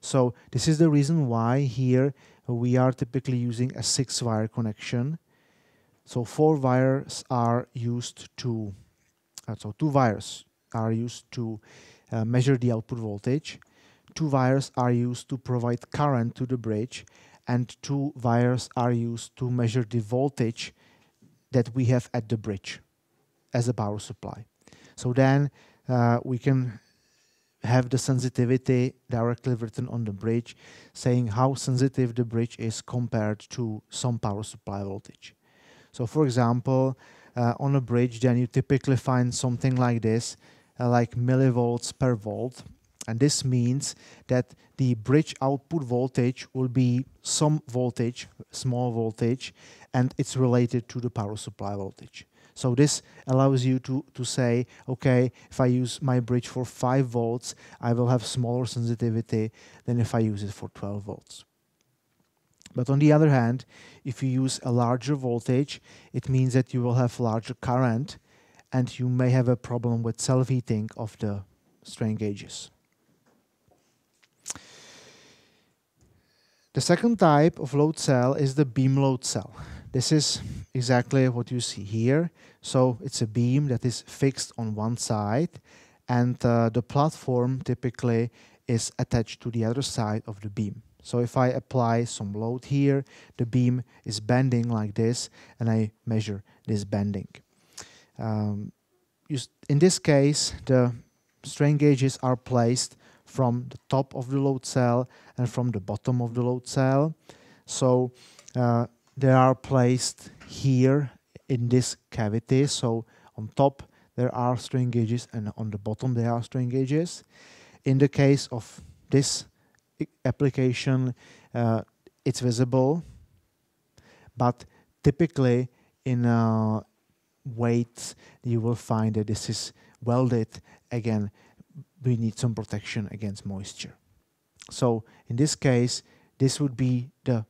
So this is the reason why here we are typically using a six wire connection so four wires are used to, uh, so two wires are used to uh, measure the output voltage. Two wires are used to provide current to the bridge and two wires are used to measure the voltage that we have at the bridge as a power supply. So then uh, we can have the sensitivity directly written on the bridge saying how sensitive the bridge is compared to some power supply voltage. So for example, uh, on a bridge, then you typically find something like this, uh, like millivolts per volt. And this means that the bridge output voltage will be some voltage, small voltage, and it's related to the power supply voltage. So this allows you to, to say, okay, if I use my bridge for 5 volts, I will have smaller sensitivity than if I use it for 12 volts. But on the other hand, if you use a larger voltage, it means that you will have larger current and you may have a problem with self-heating of the strain gauges. The second type of load cell is the beam load cell. This is exactly what you see here. So it's a beam that is fixed on one side and uh, the platform typically is attached to the other side of the beam. So if I apply some load here, the beam is bending like this, and I measure this bending. Um, in this case, the strain gauges are placed from the top of the load cell and from the bottom of the load cell. So uh, they are placed here in this cavity. So On top there are strain gauges and on the bottom there are strain gauges. In the case of this application, uh, it's visible, but typically in uh, weights you will find that this is welded. Again, we need some protection against moisture. So in this case, this would be the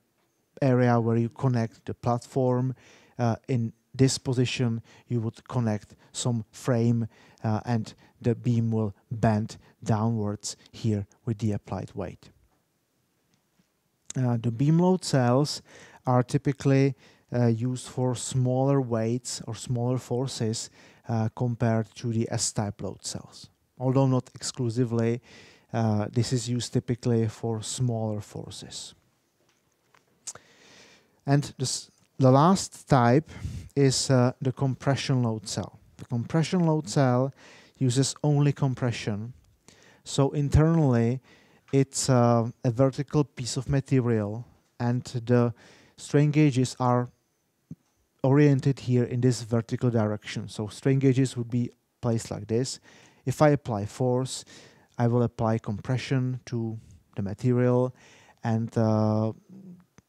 area where you connect the platform. Uh, in this position, you would connect some frame uh, and the beam will bend downwards here with the applied weight. Uh, the beam load cells are typically uh, used for smaller weights or smaller forces uh, compared to the S-type load cells. Although not exclusively, this is used typically for smaller forces. And this, the last type is uh, the compression load cell. The compression load cell uses only compression. So internally, it's uh, a vertical piece of material and the strain gauges are oriented here in this vertical direction. So strain gauges would be placed like this. If I apply force, I will apply compression to the material and uh,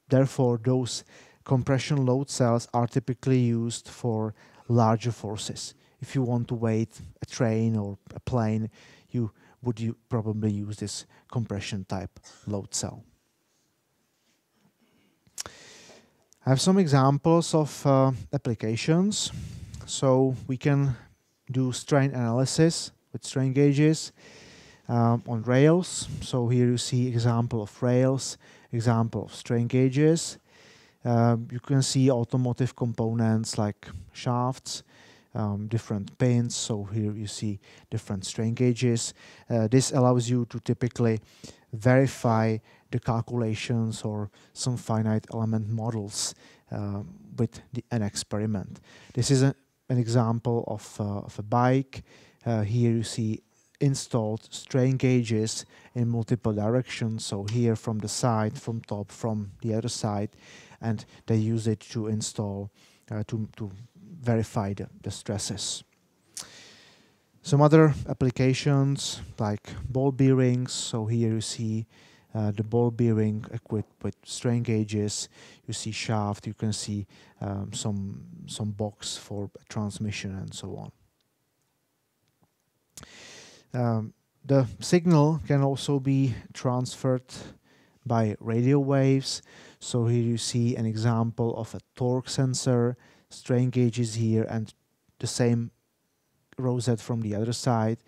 therefore those compression load cells are typically used for larger forces. If you want to weight a train or a plane, you would you probably use this compression type load cell. I have some examples of uh, applications. So we can do strain analysis with strain gauges um, on rails. So here you see example of rails, example of strain gauges. Um, you can see automotive components like shafts, um, different pins. So here you see different strain gauges. Uh, this allows you to typically verify the calculations or some finite element models uh, with the, an experiment. This is a, an example of, uh, of a bike. Uh, here you see installed strain gauges in multiple directions. So here from the side, from top, from the other side, and they use it to install, uh, to, to verify the, the stresses. Some other applications like ball bearings. So here you see uh, the ball bearing equipped with strain gauges. You see shaft. You can see um, some some box for transmission and so on. Um, the signal can also be transferred by radio waves. So here you see an example of a torque sensor, strain gauges here, and the same rosette from the other side.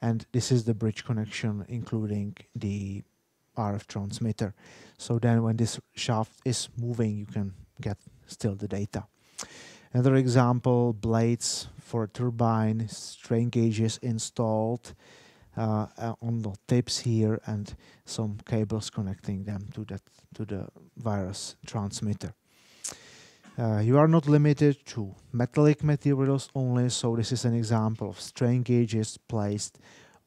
And this is the bridge connection including the RF transmitter. So then when this shaft is moving you can get still the data. Another example blades for turbine strain gauges installed uh, uh, on the tips here and some cables connecting them to that to the wireless transmitter uh, you are not limited to metallic materials only, so this is an example of strain gauges placed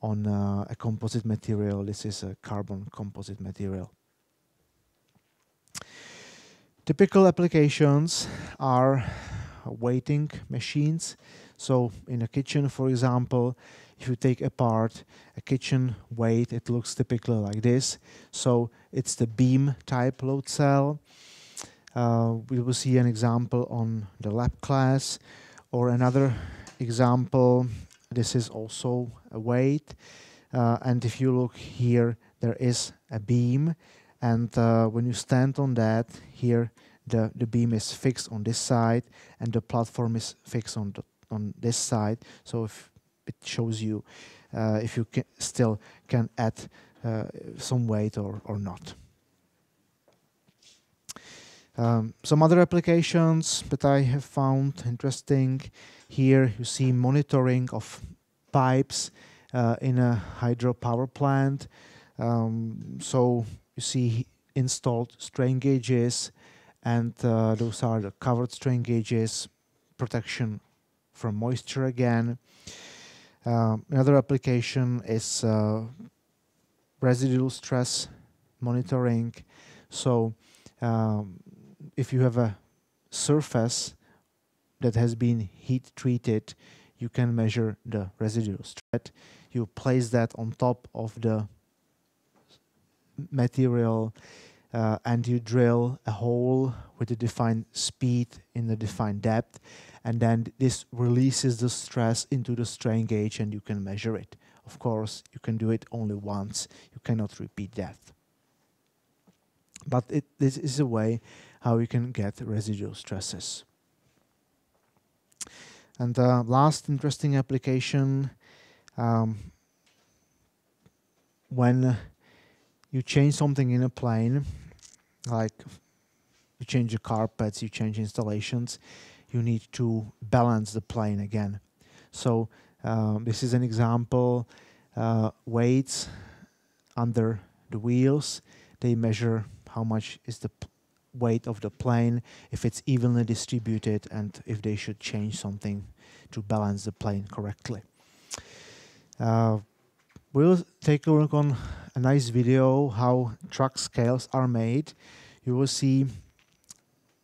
on uh, a composite material. This is a carbon composite material. Typical applications are weighting machines. So in a kitchen, for example, if you take apart a kitchen weight, it looks typically like this. So it's the beam type load cell. Uh, we will see an example on the lab class or another example. This is also a weight. Uh, and if you look here, there is a beam. And uh, when you stand on that, here the, the beam is fixed on this side and the platform is fixed on, the, on this side. So if it shows you uh, if you still can add uh, some weight or, or not. Um, some other applications that I have found interesting here you see monitoring of pipes uh, in a hydropower plant. Um, so you see installed strain gauges and uh, those are the covered strain gauges, protection from moisture again. Um, another application is uh, residual stress monitoring. So um, if you have a surface that has been heat treated, you can measure the residual stress. You place that on top of the material uh, and you drill a hole with a defined speed in the defined depth and then this releases the stress into the strain gauge and you can measure it. Of course, you can do it only once. You cannot repeat that. But it, this is a way how you can get residual stresses. And uh, last interesting application, um, when you change something in a plane, like you change the carpets, you change installations, you need to balance the plane again. So um, this is an example, uh, weights under the wheels, they measure how much is the weight of the plane, if it's evenly distributed, and if they should change something to balance the plane correctly. Uh, we'll take a look on a nice video how truck scales are made. You will see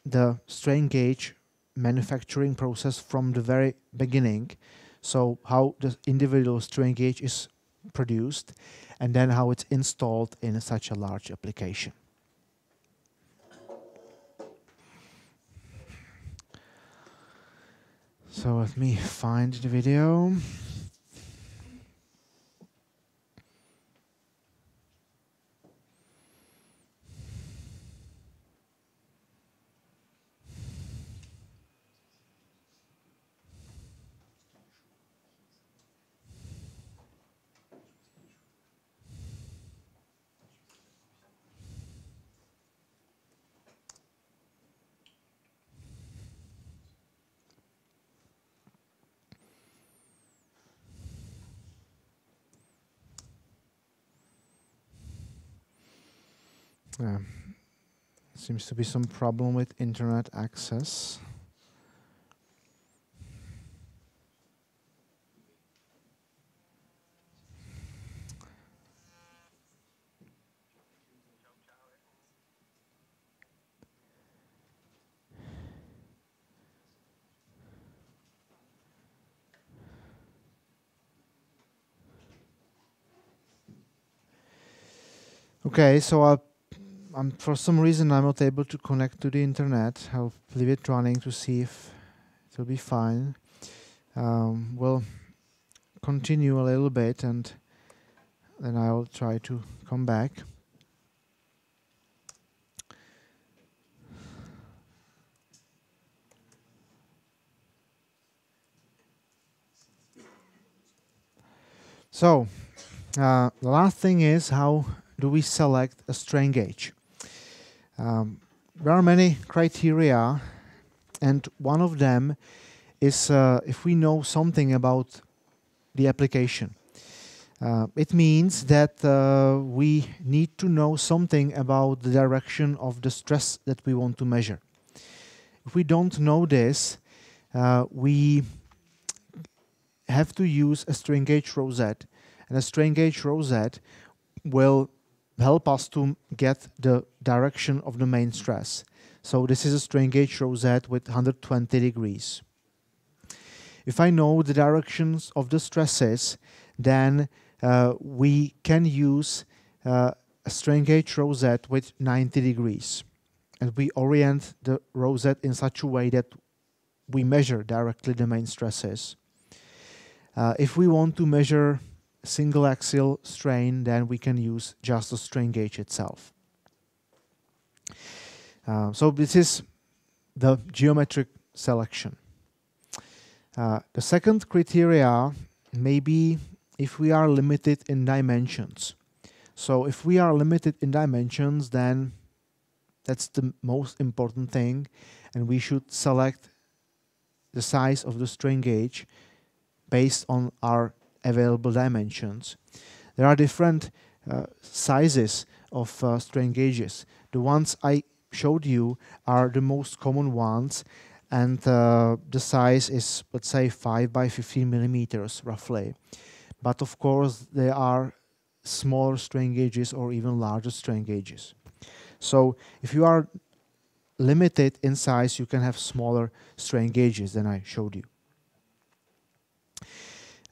the strain gauge manufacturing process from the very beginning. So how the individual strain gauge is produced and then how it's installed in such a large application. So let me find the video. Yeah. Seems to be some problem with internet access. Okay, so I'll I'm, for some reason I'm not able to connect to the internet. I'll leave it running to see if it will be fine. Um, we'll continue a little bit and then I'll try to come back. So, uh, the last thing is how do we select a strain gauge? Um, there are many criteria, and one of them is uh, if we know something about the application. Uh, it means that uh, we need to know something about the direction of the stress that we want to measure. If we don't know this, uh, we have to use a strain gauge rosette, and a strain gauge rosette will help us to get the direction of the main stress. So this is a strain gauge rosette with 120 degrees. If I know the directions of the stresses, then uh, we can use uh, a strain gauge rosette with 90 degrees. And we orient the rosette in such a way that we measure directly the main stresses. Uh, if we want to measure single axial strain, then we can use just the strain gauge itself. Uh, so this is the geometric selection. Uh, the second criteria may be if we are limited in dimensions. So if we are limited in dimensions, then that's the most important thing, and we should select the size of the strain gauge based on our available dimensions. There are different uh, sizes of uh, strain gauges. The ones I showed you are the most common ones and uh, the size is let's say 5 by 15 millimeters roughly. But of course there are smaller strain gauges or even larger strain gauges. So if you are limited in size you can have smaller strain gauges than I showed you.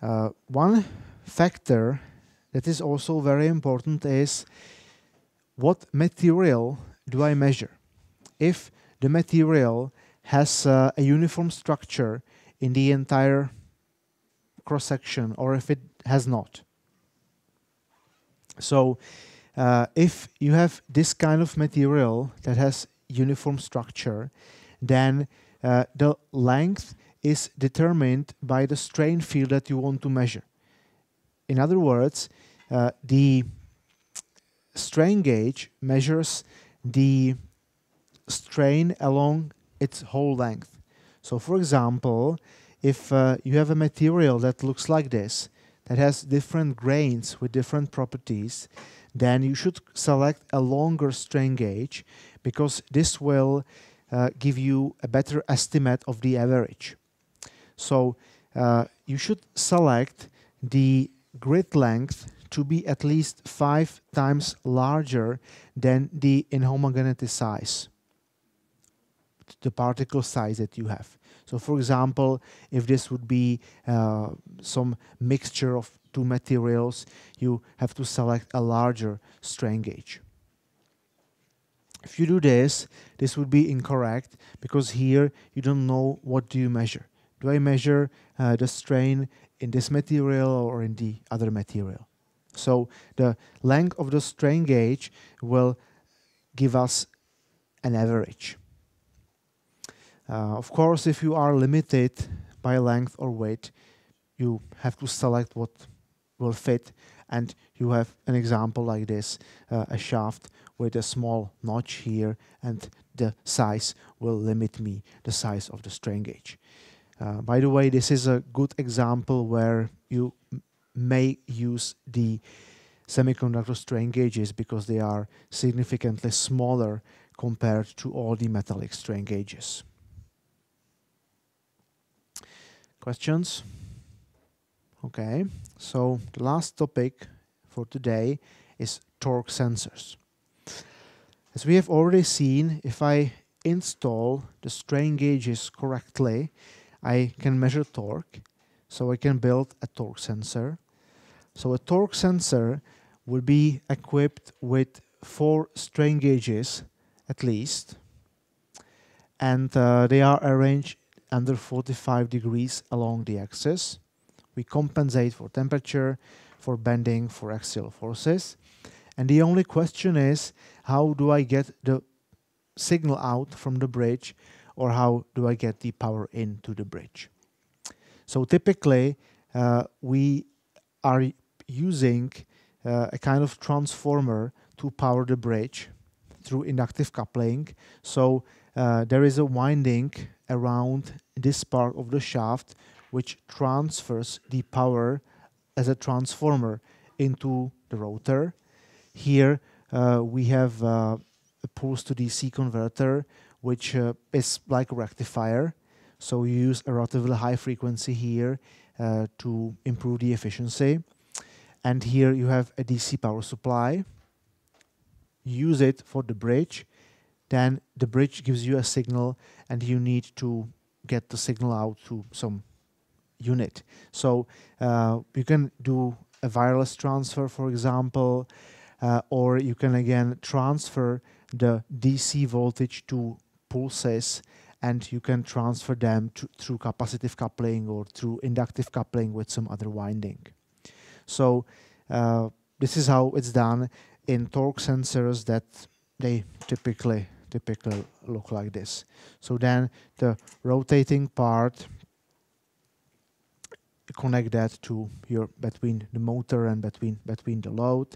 Uh, one factor that is also very important is what material do I measure? If the material has uh, a uniform structure in the entire cross section or if it has not. So uh, if you have this kind of material that has uniform structure, then uh, the length is determined by the strain field that you want to measure. In other words, uh, the strain gauge measures the strain along its whole length. So for example, if uh, you have a material that looks like this, that has different grains with different properties, then you should select a longer strain gauge because this will uh, give you a better estimate of the average. So uh, you should select the grid length to be at least five times larger than the inhomogeneity size, the particle size that you have. So for example, if this would be uh, some mixture of two materials, you have to select a larger strain gauge. If you do this, this would be incorrect because here you don't know what do you measure. Do I measure uh, the strain in this material or in the other material? So the length of the strain gauge will give us an average. Uh, of course, if you are limited by length or weight, you have to select what will fit and you have an example like this, uh, a shaft with a small notch here and the size will limit me the size of the strain gauge. Uh, by the way, this is a good example where you may use the semiconductor strain gauges because they are significantly smaller compared to all the metallic strain gauges. Questions? Okay, so the last topic for today is torque sensors. As we have already seen, if I install the strain gauges correctly, I can measure torque, so I can build a torque sensor. So a torque sensor will be equipped with four strain gauges at least, and uh, they are arranged under 45 degrees along the axis. We compensate for temperature, for bending, for axial forces. And the only question is, how do I get the signal out from the bridge or how do I get the power into the bridge? So typically, uh, we are using uh, a kind of transformer to power the bridge through inductive coupling. So uh, there is a winding around this part of the shaft which transfers the power as a transformer into the rotor. Here uh, we have uh, a pulse to DC converter which uh, is like a rectifier. So you use a relatively high frequency here uh, to improve the efficiency. And here you have a DC power supply. Use it for the bridge. Then the bridge gives you a signal and you need to get the signal out to some unit. So uh, you can do a wireless transfer, for example, uh, or you can again transfer the DC voltage to pulses and you can transfer them to, through capacitive coupling or through inductive coupling with some other winding. So uh, this is how it's done in torque sensors that they typically typically look like this. So then the rotating part connect that to your between the motor and between between the load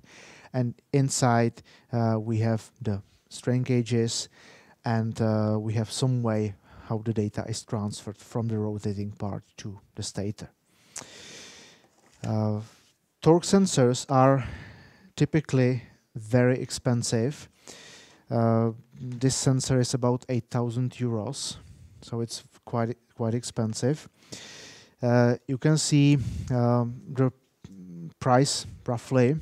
and inside uh, we have the strain gauges and uh, we have some way how the data is transferred from the rotating part to the stator. Uh, torque sensors are typically very expensive. Uh, this sensor is about 8,000 euros, so it's quite quite expensive. Uh, you can see um, the price roughly.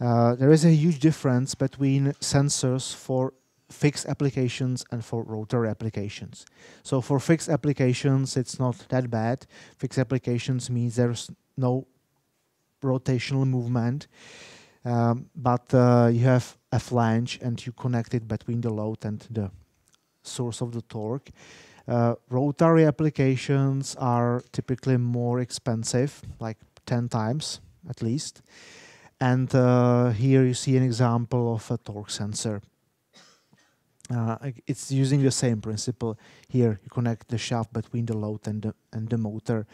Uh, there is a huge difference between sensors for fixed applications and for rotary applications. So for fixed applications, it's not that bad. Fixed applications means there's no rotational movement, um, but uh, you have a flange and you connect it between the load and the source of the torque. Uh, rotary applications are typically more expensive, like 10 times at least. And uh, here you see an example of a torque sensor. Uh, it's using the same principle. Here you connect the shaft between the load and the, and the motor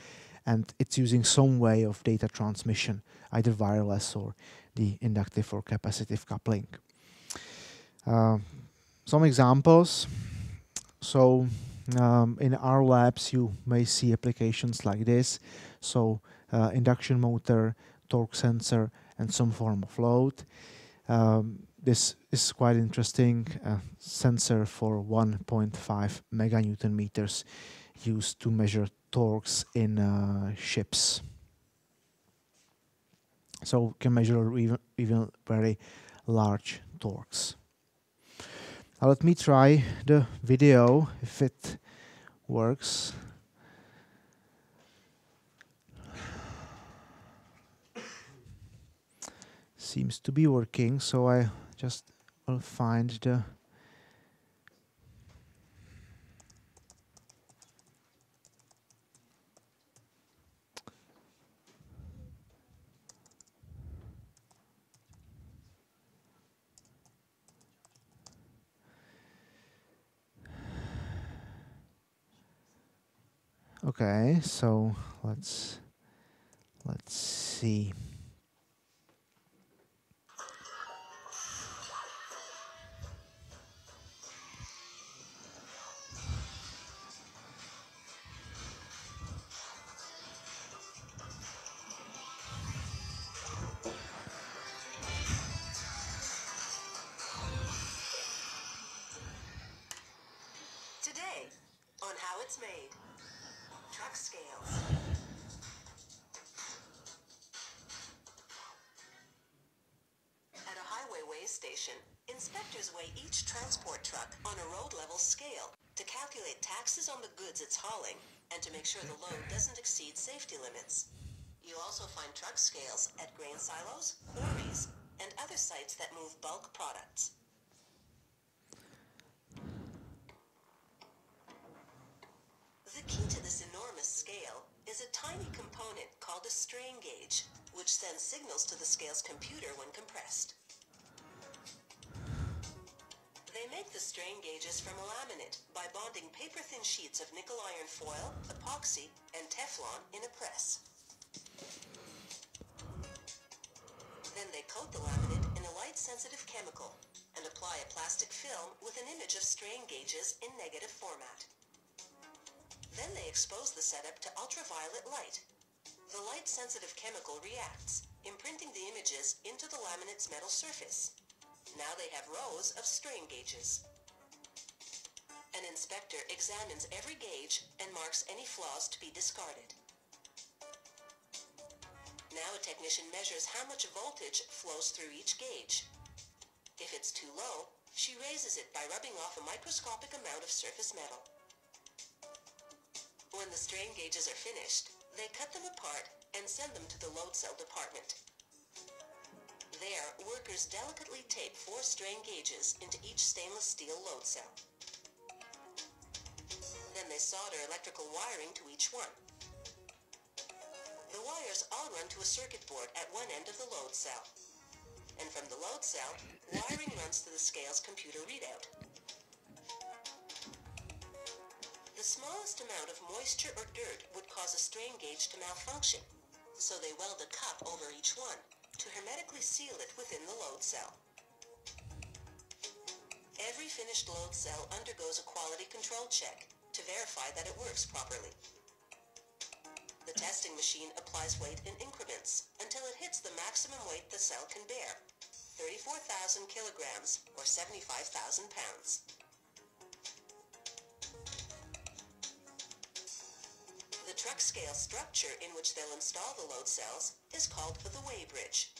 and it's using some way of data transmission, either wireless or the inductive or capacitive coupling. Uh, some examples. So um, in our labs you may see applications like this. So uh, induction motor, torque sensor and some form of load. Um, this is quite interesting. Uh, sensor for 1.5 meganewton meters used to measure torques in uh, ships. So can measure even, even very large torques. Now let me try the video if it works. Seems to be working, so I just will find the Okay, so let's let's see. It's made. Truck scales. At a highway weigh station, inspectors weigh each transport truck on a road level scale to calculate taxes on the goods it's hauling and to make sure the load doesn't exceed safety limits. You also find truck scales at grain silos, quarries, and other sites that move bulk products. The key to this enormous scale is a tiny component called a strain gauge, which sends signals to the scale's computer when compressed. They make the strain gauges from a laminate by bonding paper-thin sheets of nickel iron foil, epoxy, and Teflon in a press. Then they coat the laminate in a light-sensitive chemical and apply a plastic film with an image of strain gauges in negative format. Then they expose the setup to ultraviolet light. The light-sensitive chemical reacts, imprinting the images into the laminate's metal surface. Now they have rows of strain gauges. An inspector examines every gauge and marks any flaws to be discarded. Now a technician measures how much voltage flows through each gauge. If it's too low, she raises it by rubbing off a microscopic amount of surface metal. When the strain gauges are finished, they cut them apart and send them to the load cell department. There, workers delicately tape four strain gauges into each stainless steel load cell. Then they solder electrical wiring to each one. The wires all run to a circuit board at one end of the load cell. And from the load cell, wiring runs to the scale's computer readout. The smallest amount of moisture or dirt would cause a strain gauge to malfunction, so they weld a cup over each one to hermetically seal it within the load cell. Every finished load cell undergoes a quality control check to verify that it works properly. The testing machine applies weight in increments until it hits the maximum weight the cell can bear, 34,000 kilograms or 75,000 pounds. Truck scale structure in which they'll install the load cells is called the weigh bridge.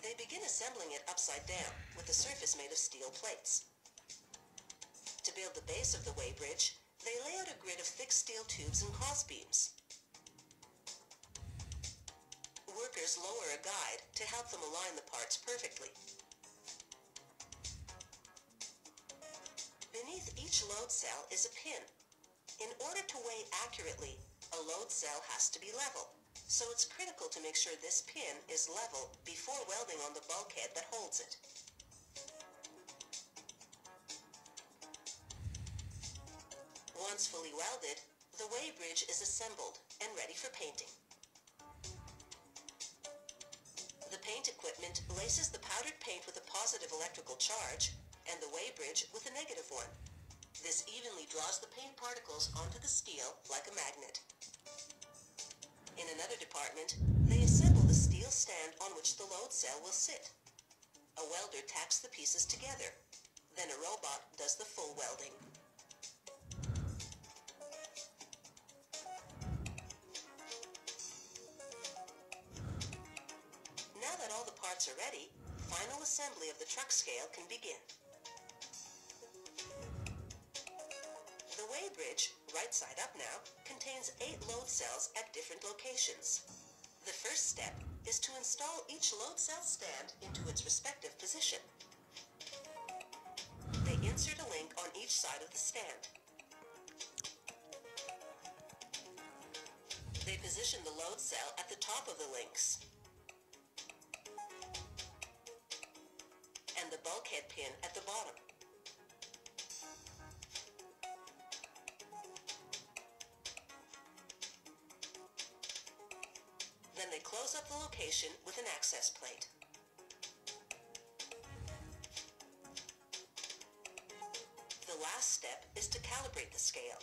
They begin assembling it upside down with the surface made of steel plates. To build the base of the weighbridge, they lay out a grid of thick steel tubes and crossbeams. Workers lower a guide to help them align the parts perfectly. Beneath each load cell is a pin. In order to weigh accurately, a load cell has to be level, so it's critical to make sure this pin is level before welding on the bulkhead that holds it. Once fully welded, the weighbridge is assembled and ready for painting. The paint equipment laces the powdered paint with a positive electrical charge and the weighbridge with a negative one. This evenly draws the paint particles onto the steel like a magnet. In another department, they assemble the steel stand on which the load cell will sit. A welder tacks the pieces together. Then a robot does the full welding. Now that all the parts are ready, final assembly of the truck scale can begin. The weighbridge, right side up now, contains eight load cells at different locations. The first step is to install each load cell stand into its respective position. They insert a link on each side of the stand. They position the load cell at the top of the links. And the bulkhead pin at the bottom. Location with an access plate. The last step is to calibrate the scale.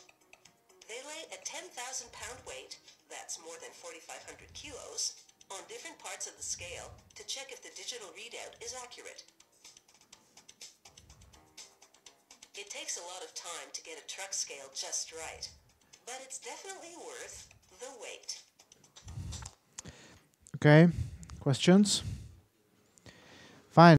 They lay a 10,000 pound weight, that's more than 4,500 kilos, on different parts of the scale to check if the digital readout is accurate. It takes a lot of time to get a truck scale just right, but it's definitely worth the wait. Okay, questions? Fine.